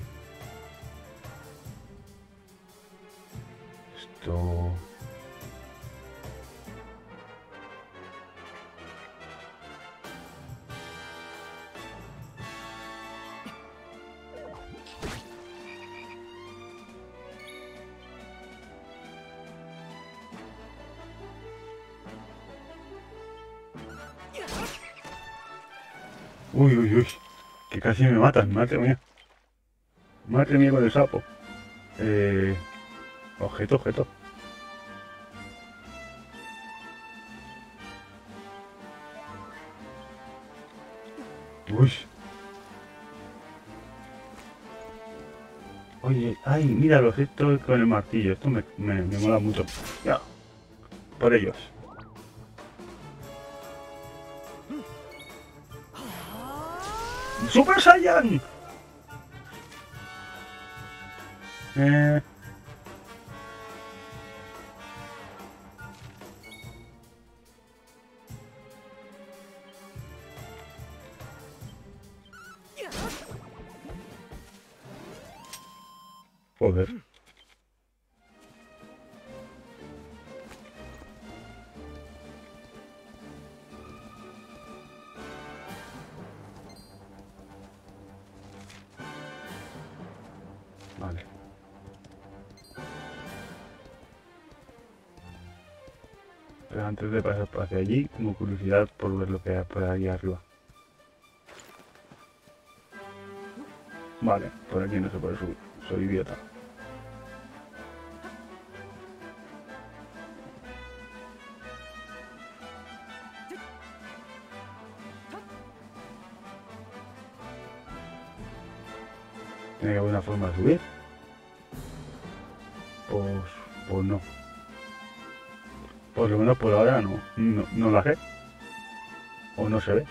Matan, madre mía. Madre mía con el sapo. Eh... Objeto, objeto. Uy. Oye, ay, míralos, esto con el martillo. Esto me, me, me mola mucho. Ya. Por ellos. ¡Super Saiyan! Eh... antes de pasar hacia allí, tengo curiosidad por ver lo que hay por ahí arriba. Vale, por aquí no se puede subir. Soy idiota. ¿Tiene que haber una forma de subir? Pues, pues no. Por lo menos por ahora no, no, no la sé. O no se ve.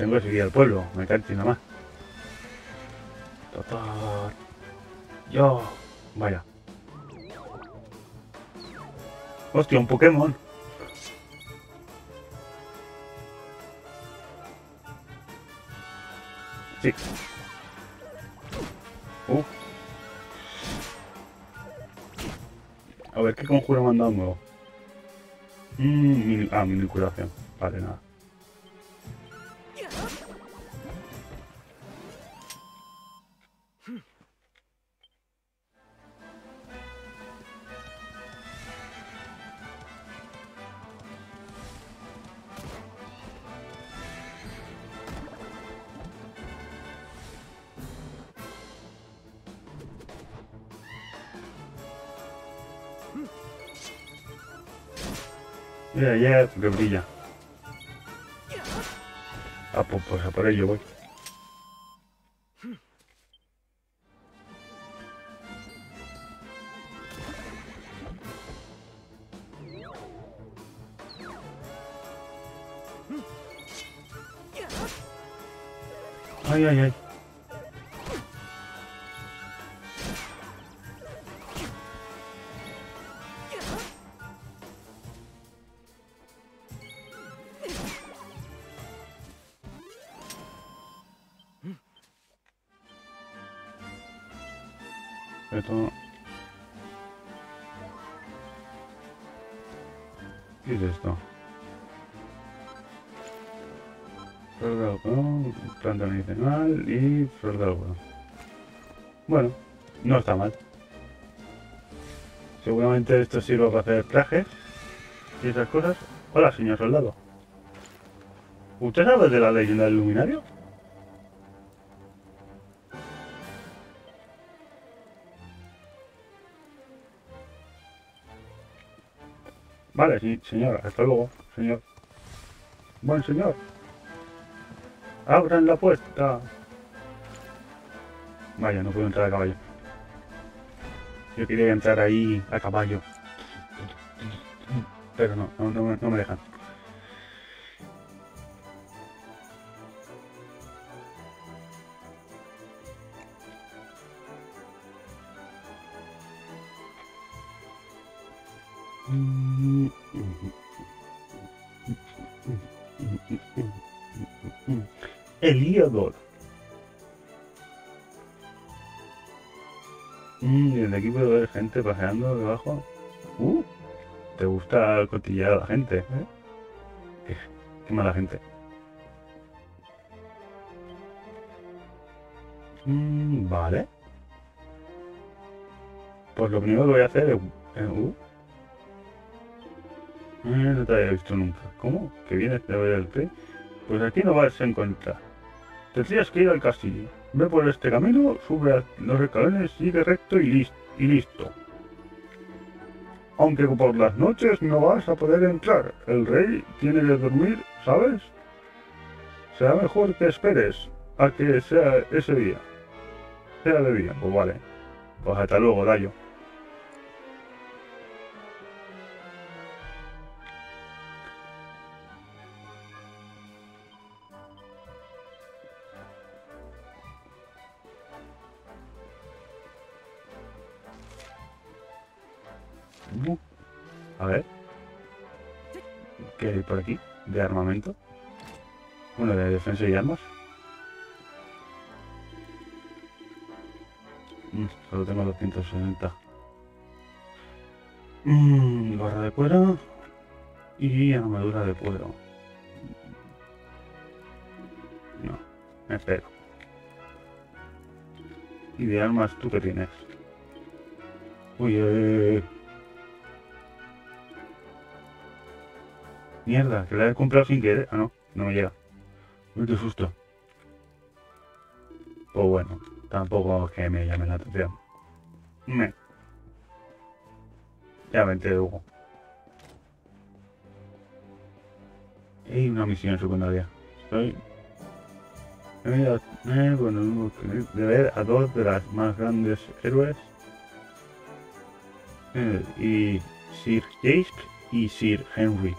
Tengo que seguir al pueblo, me canto nada más. Total. Yo. Vaya. Hostia, un Pokémon. Sí. Uh. A ver, ¿qué conjuro me han dado nuevo? Mm, ah, mini curación. Vale, nada. Mira, ya que brilla. ¿Qué es esto? Flor de algodón, planta medicinal y flor de algodón. Bueno, no está mal. Seguramente esto sirve para hacer trajes y esas cosas. Hola, señor soldado. ¿Usted sabe de la leyenda del luminario? Vale, sí, señora, hasta luego, señor. Buen señor. Abran la puerta. Vaya, no puedo entrar a caballo. Yo quería entrar ahí a caballo. Pero no, no, me dejan. Eliodor. Mm, desde aquí puedo gente paseando debajo. Uh, te gusta cotillear a la gente, ¿eh? Qué, mala gente. Mm, vale. Pues lo primero que voy a hacer es... eh, uh. Eh, no te había visto nunca. ¿Cómo? ¿Que vienes de ver el? Pues aquí no vas a encontrar. Tendrías que ir al castillo. Ve por este camino, sube a los escalones, sigue recto y, lis- y listo. Aunque por las noches no vas a poder entrar. El rey tiene que dormir, ¿sabes? Será mejor que esperes a que sea ese día. Sea de día. Pues vale. Pues hasta luego, Dayo. Bueno, de defensa y armas. Mm, solo tengo 260. Mm, barra de cuero. Y armadura de cuero. No, me espero. ¿Y de armas tú qué tienes? Uy, eh... Mierda, que la he comprado sin querer. Ah, no, no me llega. Uy, qué susto. Pues bueno, tampoco que me llame la atención. Me. Ya me Hugo. Hay una misión secundaria. Soy... Bueno, de ver a dos de las más grandes héroes. Eh, y Sir Jace y Sir Henrik.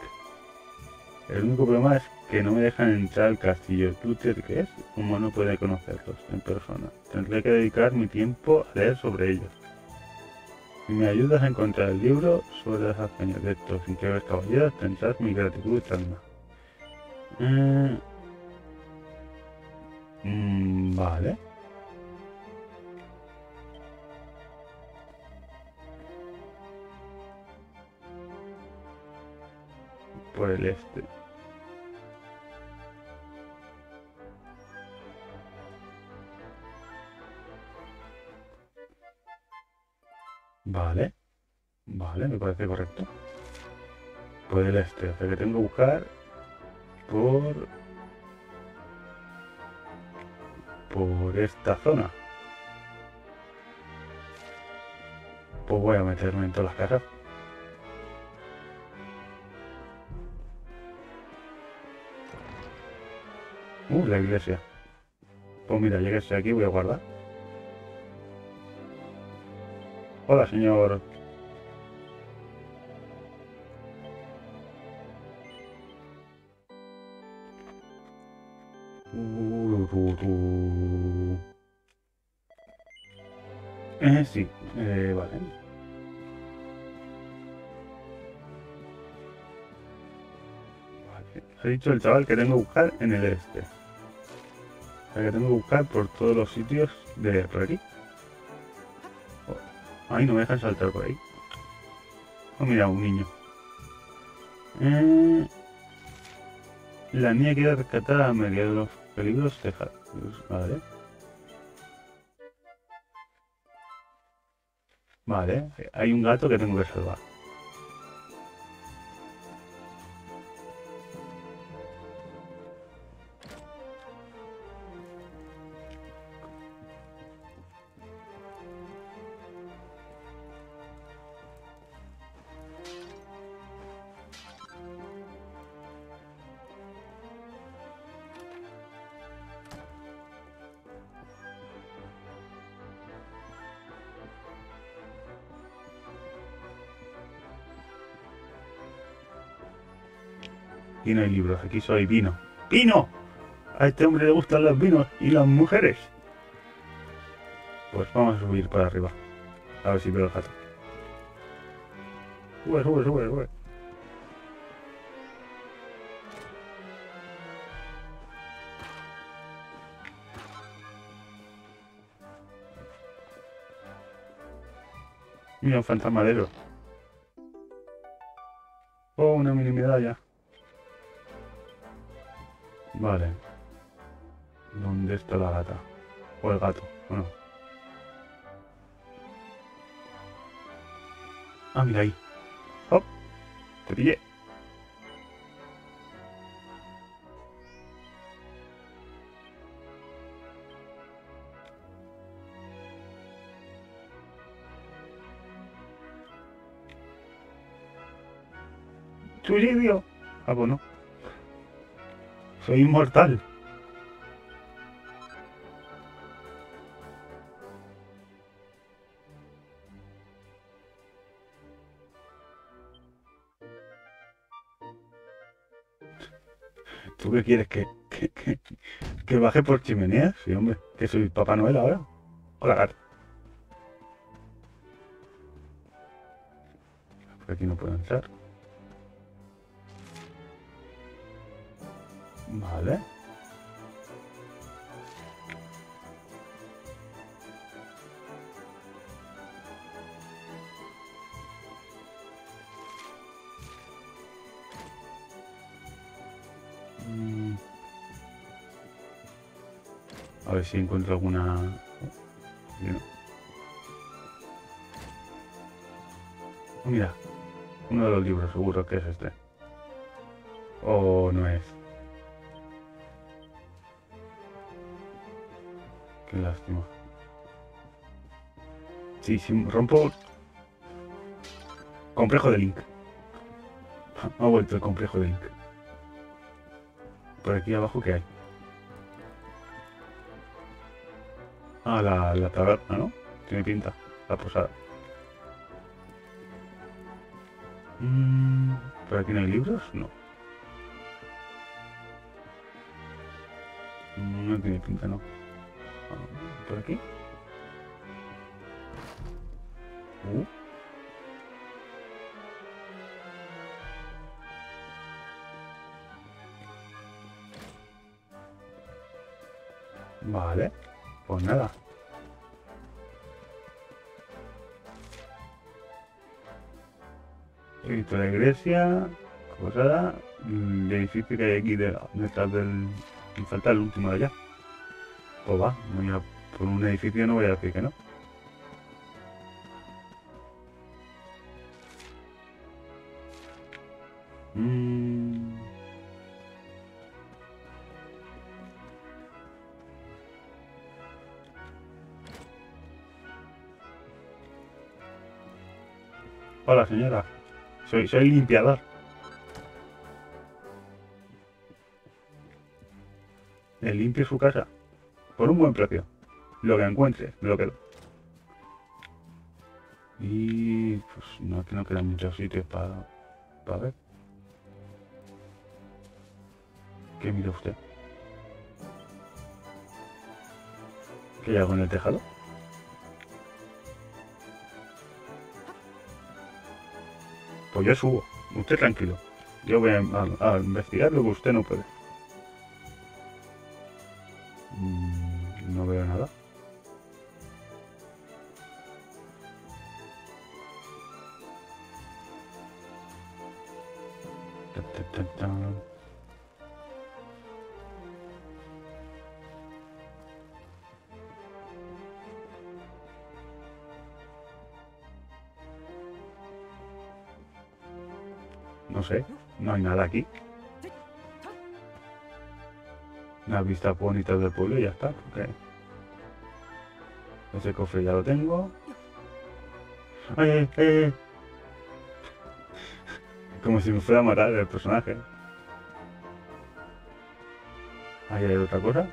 El único problema es que no me dejan entrar al castillo. Twitter, que es? Como no puede conocerlos en persona. Tendré que dedicar mi tiempo a leer sobre ellos. Si me ayudas a encontrar el libro sobre las hazañas de estos increíbles caballeros, tendrás mi gratitud eterna. Eh, mm, vale. Por el este. Vale. Vale, me parece correcto. Por el este. O sea que tengo que buscar por... Por esta zona. Pues voy a meterme en todas las casas. Uh, la iglesia. Pues mira, estoy aquí voy a guardar. Hola, señor. Eh, sí, eh, vale. Vale. Ha dicho el chaval que tengo que buscar en el este. Sea que tengo que buscar por todos los sitios de por aquí. Oh, Ay, no me dejan saltar por ahí. Oh, mira, un niño. Eh, la niña quiere rescatar a medio de los peligros de Vale. Vale, hay un gato que tengo que salvar. Libros, aquí hay vino. ¡Vino! A este hombre le gustan los vinos y las mujeres. Pues vamos a subir para arriba. A ver si veo el gato. Sube, sube, sube, sube. Mira un fantasmadero. Vale. ¿Dónde está la gata? O el gato, bueno. Ah, mira ahí. ¡Hop! Te pillé. ¡Suicidio! Ah, bueno. Soy inmortal. ¿Tú qué quieres? ¿Que, que, que, que baje por chimeneas? Sí, hombre. Que soy Papá Noel ahora. Hola. Por aquí no puedo entrar. Vale. Mm. A ver si encuentro alguna... Mira, uno de los libros seguro que es este. O no es. Qué lástima. Sí, sí, rompo... Complejo de Link. Ha vuelto el complejo de Link. Por aquí abajo, ¿qué hay? Ah, la, la taberna, ¿no? Tiene pinta. La posada. Mm, ¿Por aquí no hay libros? No. No tiene pinta, no. ¿Por aquí? Uh. Vale, pues nada. He visto la iglesia, posada, el edificio que hay aquí de, detrás del... Me falta el último de allá. Pues va, voy a- por un edificio no voy a decir que no. Mm. Hola señora, soy, soy limpiador. Le limpio su casa por un buen precio. Lo que encuentre, me lo quedo. Y pues no, que no quedan muchos sitios para ver. ¿Qué mira usted? ¿Qué hago en el tejado? Pues yo subo. Usted tranquilo. Yo voy a investigar lo que usted no puede. Aquí. Las vistas bonitas del pueblo y ya está. ok. Ese cofre ya lo tengo. Como si me fuera a matar el personaje. Ahí hay otra cosa.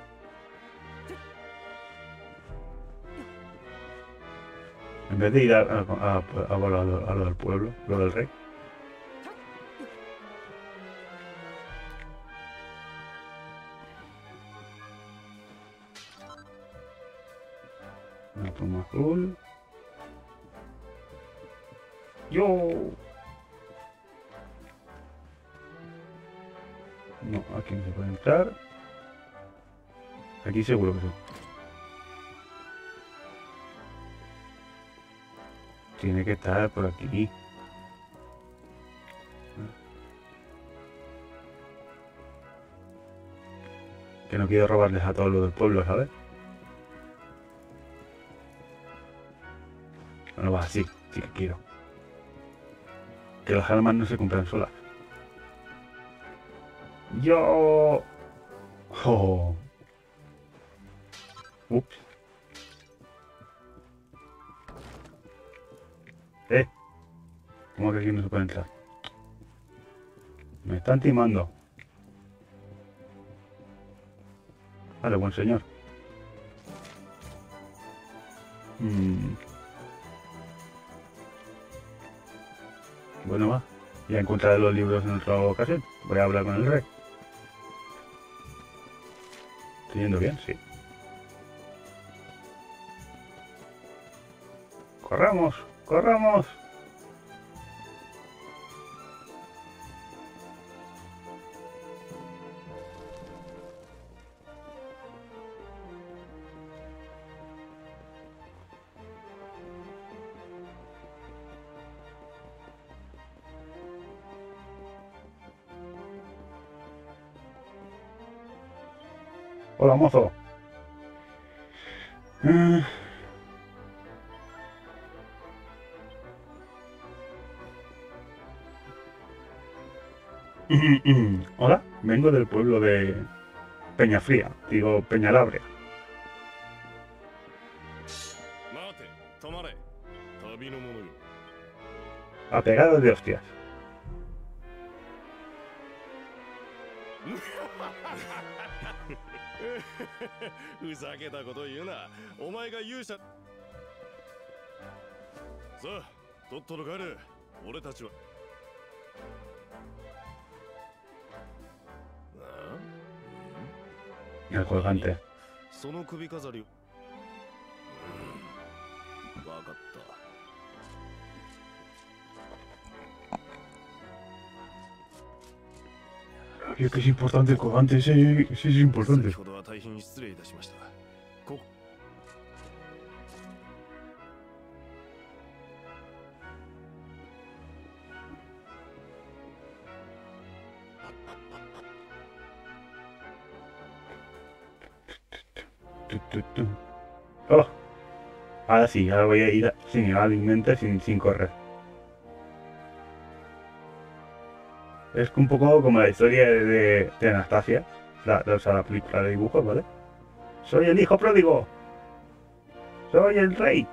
En vez de ir a, a, a lo del pueblo, lo del rey. Seguro que sí. Tiene que estar por aquí. Que no quiero robarles a todos los del pueblo, ¿sabes? No va así, sí que quiero. que las armas no se compran solas. Yo... Oh. Ups. Eh. ¿Cómo que aquí no se puede entrar? Me están timando. Vale, buen señor. Mm. Bueno, va. Ya encontraré los libros en otra ocasión. Voy a hablar con el rey. ¿Estoy yendo bien? Sí. ¡Corramos! ¡Corramos! Hola, mozo. vengo del pueblo de Peñafría, digo Peñalabria. Apegados de hostias. やこれかんその首飾りわかった。よくしんぽたんでこがんてしんぽたんで。は大変失礼いたしました。Oh. Ahora sí, ahora voy a ir sin alimento, sin, sin correr. Es un poco como la historia de, de Anastasia, la, la, o sea, la película de dibujos, ¿vale? Soy el hijo pródigo. Soy el rey.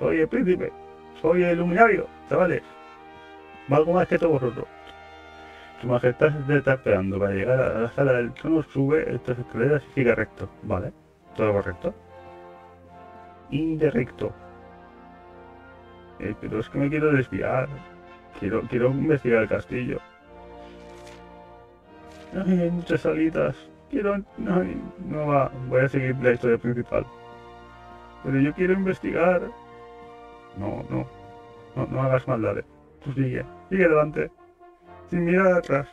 Soy el príncipe. Soy el luminario, chavales. Valgo más que todos vosotros. Su majestad se está esperando para llegar a la sala del trono, sube estas escaleras y sigue recto. Vale. ¿Todo correcto? Indirecto. Eh, pero es que me quiero desviar. Quiero, quiero investigar el castillo. Ay, hay muchas salidas. Quiero... Ay, no va. Voy a seguir la historia principal. Pero yo quiero investigar. No, no. No, no hagas maldades. Tú sigue. Sigue adelante. Sin mirar atrás.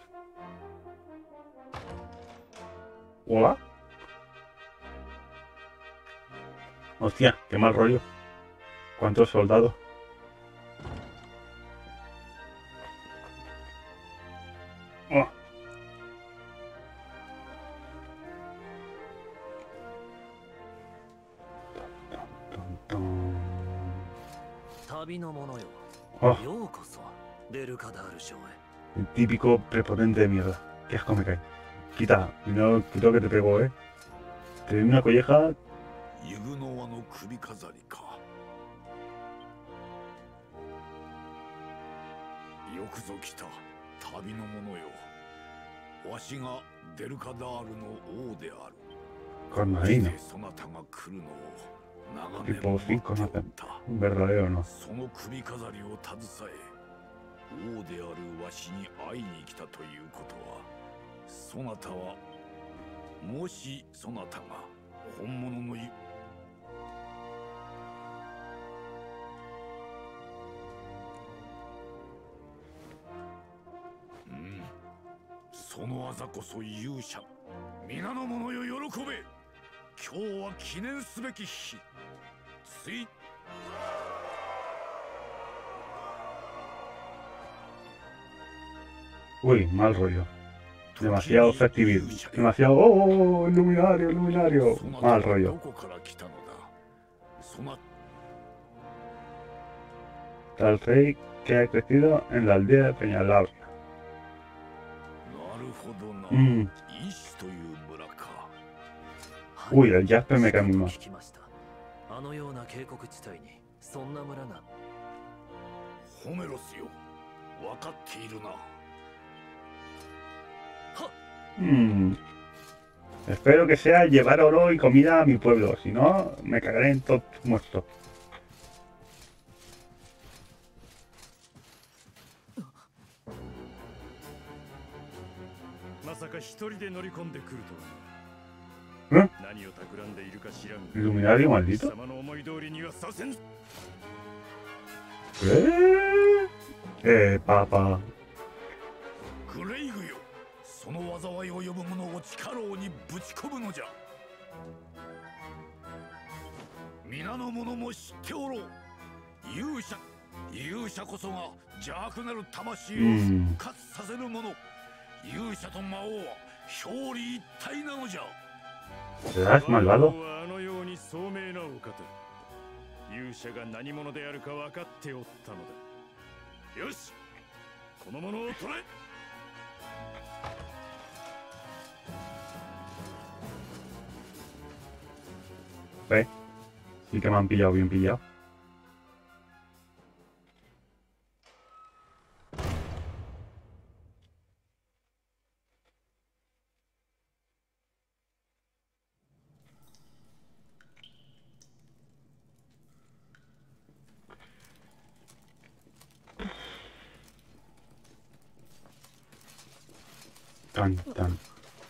¿Hola? Hostia, qué mal rollo. ¿Cuántos soldados? Oh. Oh. El típico prepotente de mierda. Qué asco me cae. Quita, no, quito que te pego, eh. Te doy una colleja, イグノワの首飾りかよくぞ来た旅の者よわしがデルカダールの王である Cornalino. そなたが来るのを長 Tipo 年 sí 待っておっ conocen. た Verdadero no. その首飾りを携え王であるわしに会いに来たということはそなたはもしそなたが本物のその技こそ勇者皆の者よ喜べ今日は記念すべき日つい Uy, mal rollo. Demasiado festividad. Demasiado. ¡Oh! なた Mal rollo. こから来たのだそな Tal rey que ha crecido en la aldea de Peñalabra. 村か Uy, el Jasper me cae muy mal. 聞きましたあのような渓谷地帯にそんな村がホメロスよ分かっているな Mm. Espero que sea llevar oro y comida a mi pueblo, si no, me cagaré en todos muertos. か一人で乗り込んでくるんとは何を企んでいるか知らんが Iluminario maldito. 様の思い通りにはさせん Eh, eh papá. グレイグよその災いを呼ぶ者を力王にぶち込むのじゃ。皆の者も知っておろう。勇者勇者こそが邪悪なる魂をうん復活させる者勇者と魔王は表裏一体なのじゃあのように聡明なお方勇者が何者であるか分かっておったのだよしこの者を捕らえ？¿Ves? Sí que me han pillado bien pillado. Tan, tan.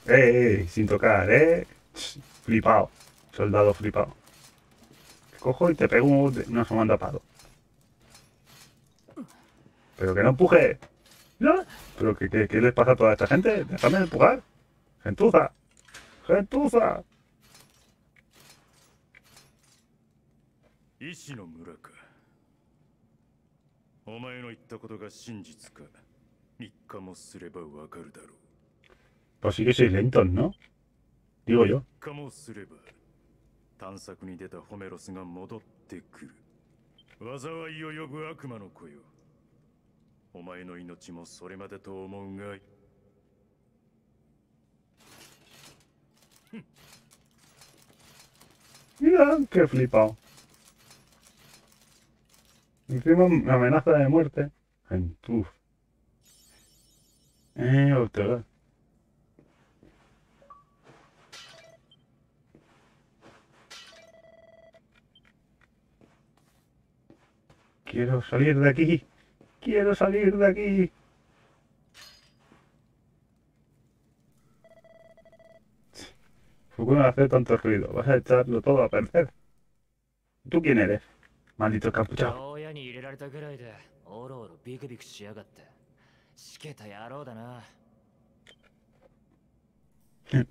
¡Eh, eh! Sin tocar, ¿eh? Ch, Flipado. Soldado flipado. Cojo y te pego de- una somanda palo. Pero que no empuje. ¿No? ¿Pero qué, qué, qué les pasa a toda esta gente? Déjame empujar. Gentuza. Gentuza. 医師の村かお前の言ったことが真実か3日もすればわかるだろう Pues sí que sois lentos, ¿no? Digo yo. 3日もすれば探索に出たホメロスが戻ってくる災いを呼ぶ悪魔の子よお前の命もそれまでと思うが Mira, qué flipado. Encima me amenaza de muerte. Gentuz. Eh, otra. Quiero salir de aquí. Quiero salir de aquí. Procura no hacer tanto ruido. Vas a echarlo todo a perder. ¿Tú quién eres? Maldito capuchado.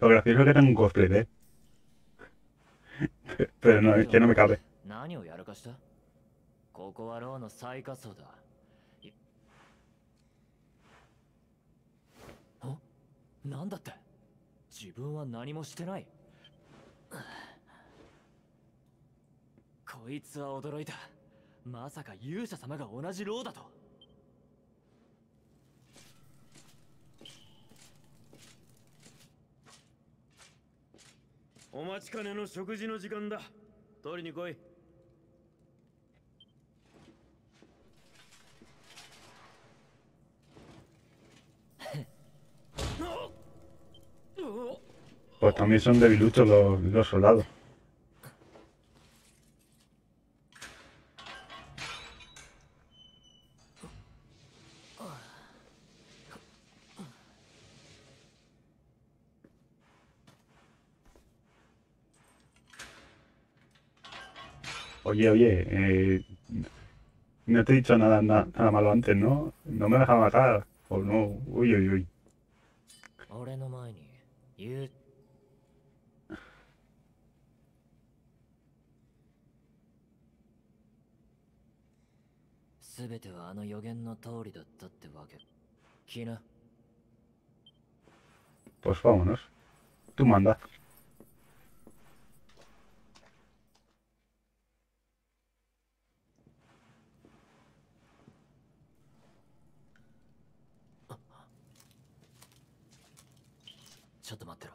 Lo gracioso es que tengo un cosplay, ¿eh? Pero no, es que no me cabe. ここはローの最下層だ。いあなんだって？自分は何もしてない。こいつは驚いた。まさか勇者様が同じローだと。お待ちかねの食事の時間だ。取りに来い。Pues también son debiluchos los, los soldados. Oye, oye, eh, no te he dicho nada, na- nada malo antes, ¿no? No me a matar. O no, uy, uy, uy. 言う全てはあの予言の通りだったってわけ気な Pues vámonos. Tú mandas. ちょっと待ってろ。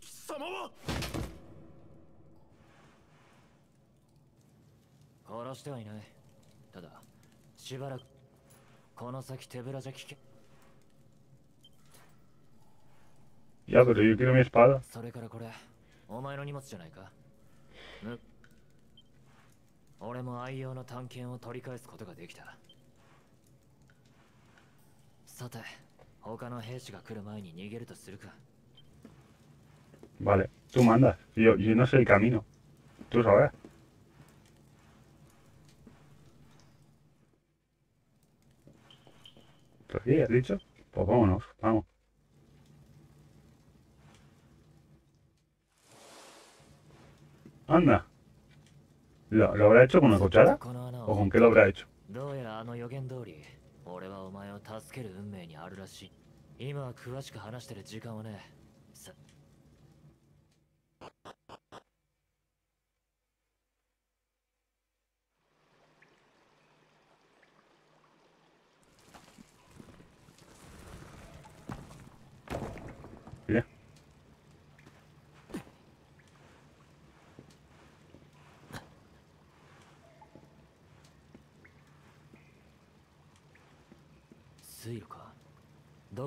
貴様は？殺してはいない。ただしばらくこの先手ぶらじゃ聞け。Ya, pero yo quiero mi espada. それからこれお前の荷物じゃないか。む。俺も愛用の探検を取り返すことができた さて他の兵士が来る前に逃げるとするか Vale, tú mandas. Yo, yo no sé el camino. Tú sabrás. ¿Pero qué has dicho? Pues vámonos, vamos. Anda. ¿Lo, lo habrá hecho con una cuchara? この穴 ¿O を con qué lo habrá hecho? 俺はお前を助ける運命にあるらしい。今は詳しく話してる時間はね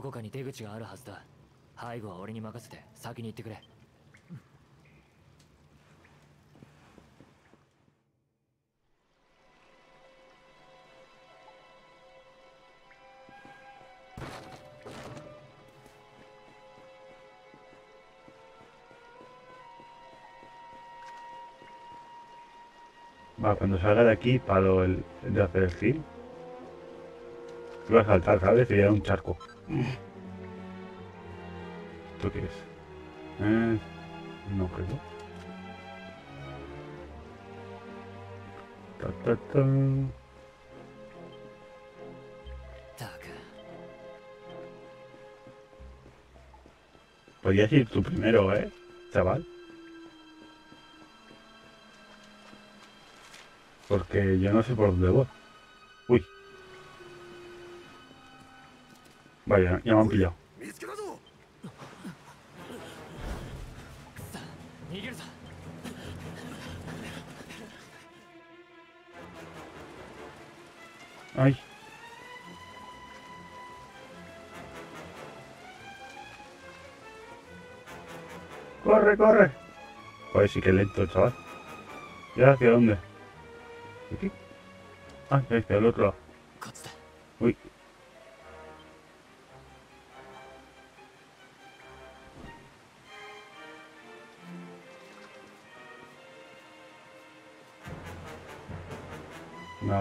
こかに出口があるはずだ背後は俺に任せて先に行ってくれ Va, cuando salga de aquí, paro el, el de hacer el heal. Iba a saltar, ¿sabes? Y era un charco. ¿Esto qué es? Eh, un objeto. Ta, ta, ta. Podías ir tú primero, ¿eh? Chaval. Porque yo no sé por dónde voy. Vaya, ya me han pillado. Ay. ¡Corre, corre! Joder, sí que lento el chaval. ¿Ya hacia dónde? ¿Aquí? Ah, hacia el otro lado.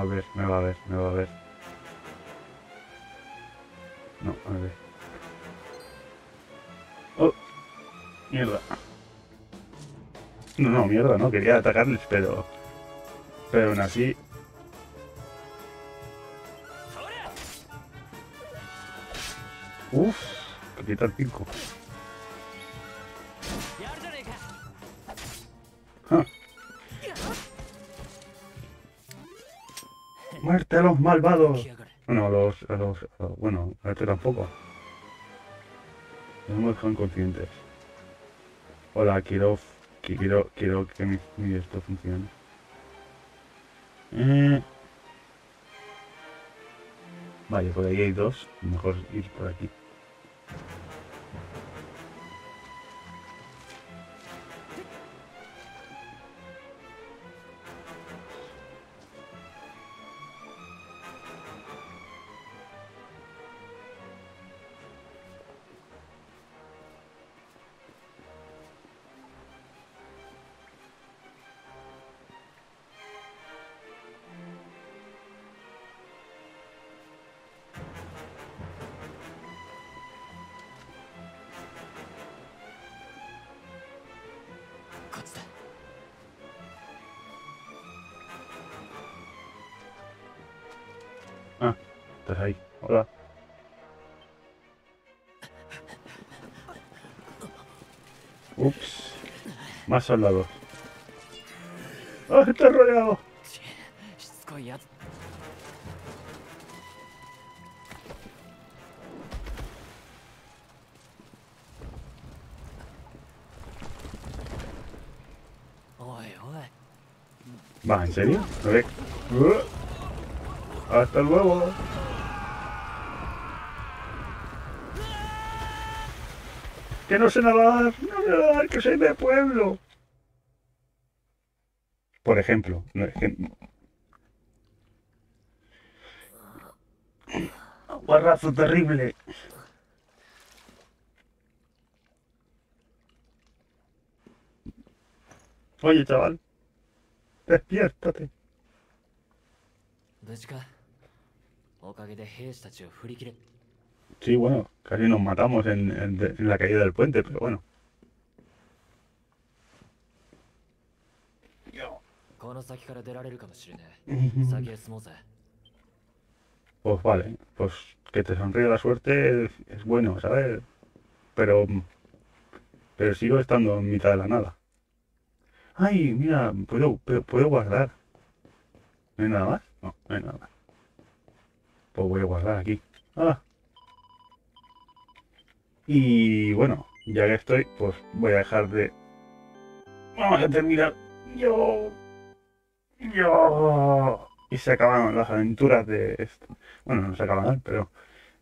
Ver, me va a ver, me va a ver. No, a ver. Oh, mierda. No, no, mierda, no, quería atacarles, pero... Pero aún así... Uf, que quitan 5. a los malvados. Bueno, a los, a los, bueno, a este tampoco. No me dejan conscientes. Hola, quiero, quiero, quiero que mi, esto funcione. Eh. Vale, por ahí hay dos. Mejor ir por aquí. ahí. Hola. Ups. Más soldados. ¡Ah, ¡Oh, está rodeado! ¿Vas en serio? A ver. Uh. ¡Hasta luego! Que no sé nadar, no sé nadar, que soy de pueblo. Por ejemplo, no es que... Guarrazo terrible. Oye, chaval. Despiértate. 無事かおかげで兵士たちを振り切れ Sí, bueno, casi nos matamos en, en, la caída del puente, pero bueno. Pues vale, pues que te sonríe la suerte es, bueno, ¿sabes? Pero, pero sigo estando en mitad de la nada. Ay, mira, puedo, puedo guardar. ¿No hay nada más? No, no hay nada más. Pues voy a guardar aquí. Ah, y bueno, ya que estoy, pues voy a dejar de... Vamos a terminar. Yo... Yo... Y se acaban las aventuras de... esto. Bueno, no se acaban, pero...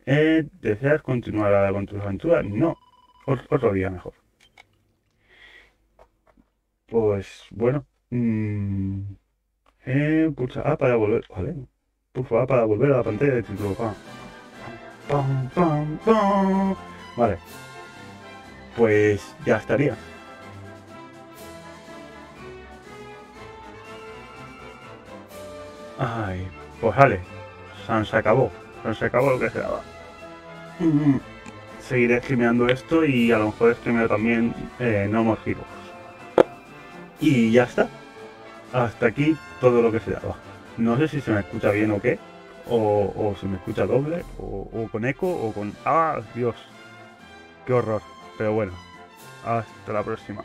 Eh, ¿Deseas continuar con tus aventuras? No. Ot- Otro día mejor. Pues bueno. mm, eh, pulsa A para volver. Vale. Pulsa A para volver a la pantalla de título. Pam, pam, pam, pam. Vale. Pues ya estaría. Ay, pues vale. San se acabó. San se acabó lo que se daba. Mm, Seguiré streameando esto y a lo mejor streameo también eh, No More Heroes. Y ya está. Hasta aquí todo lo que se daba. No sé si se me escucha bien o qué. O, o se me escucha doble. O, o con eco o con... ¡Ah, Dios! ¡Qué horror! Pero bueno. Hasta la próxima.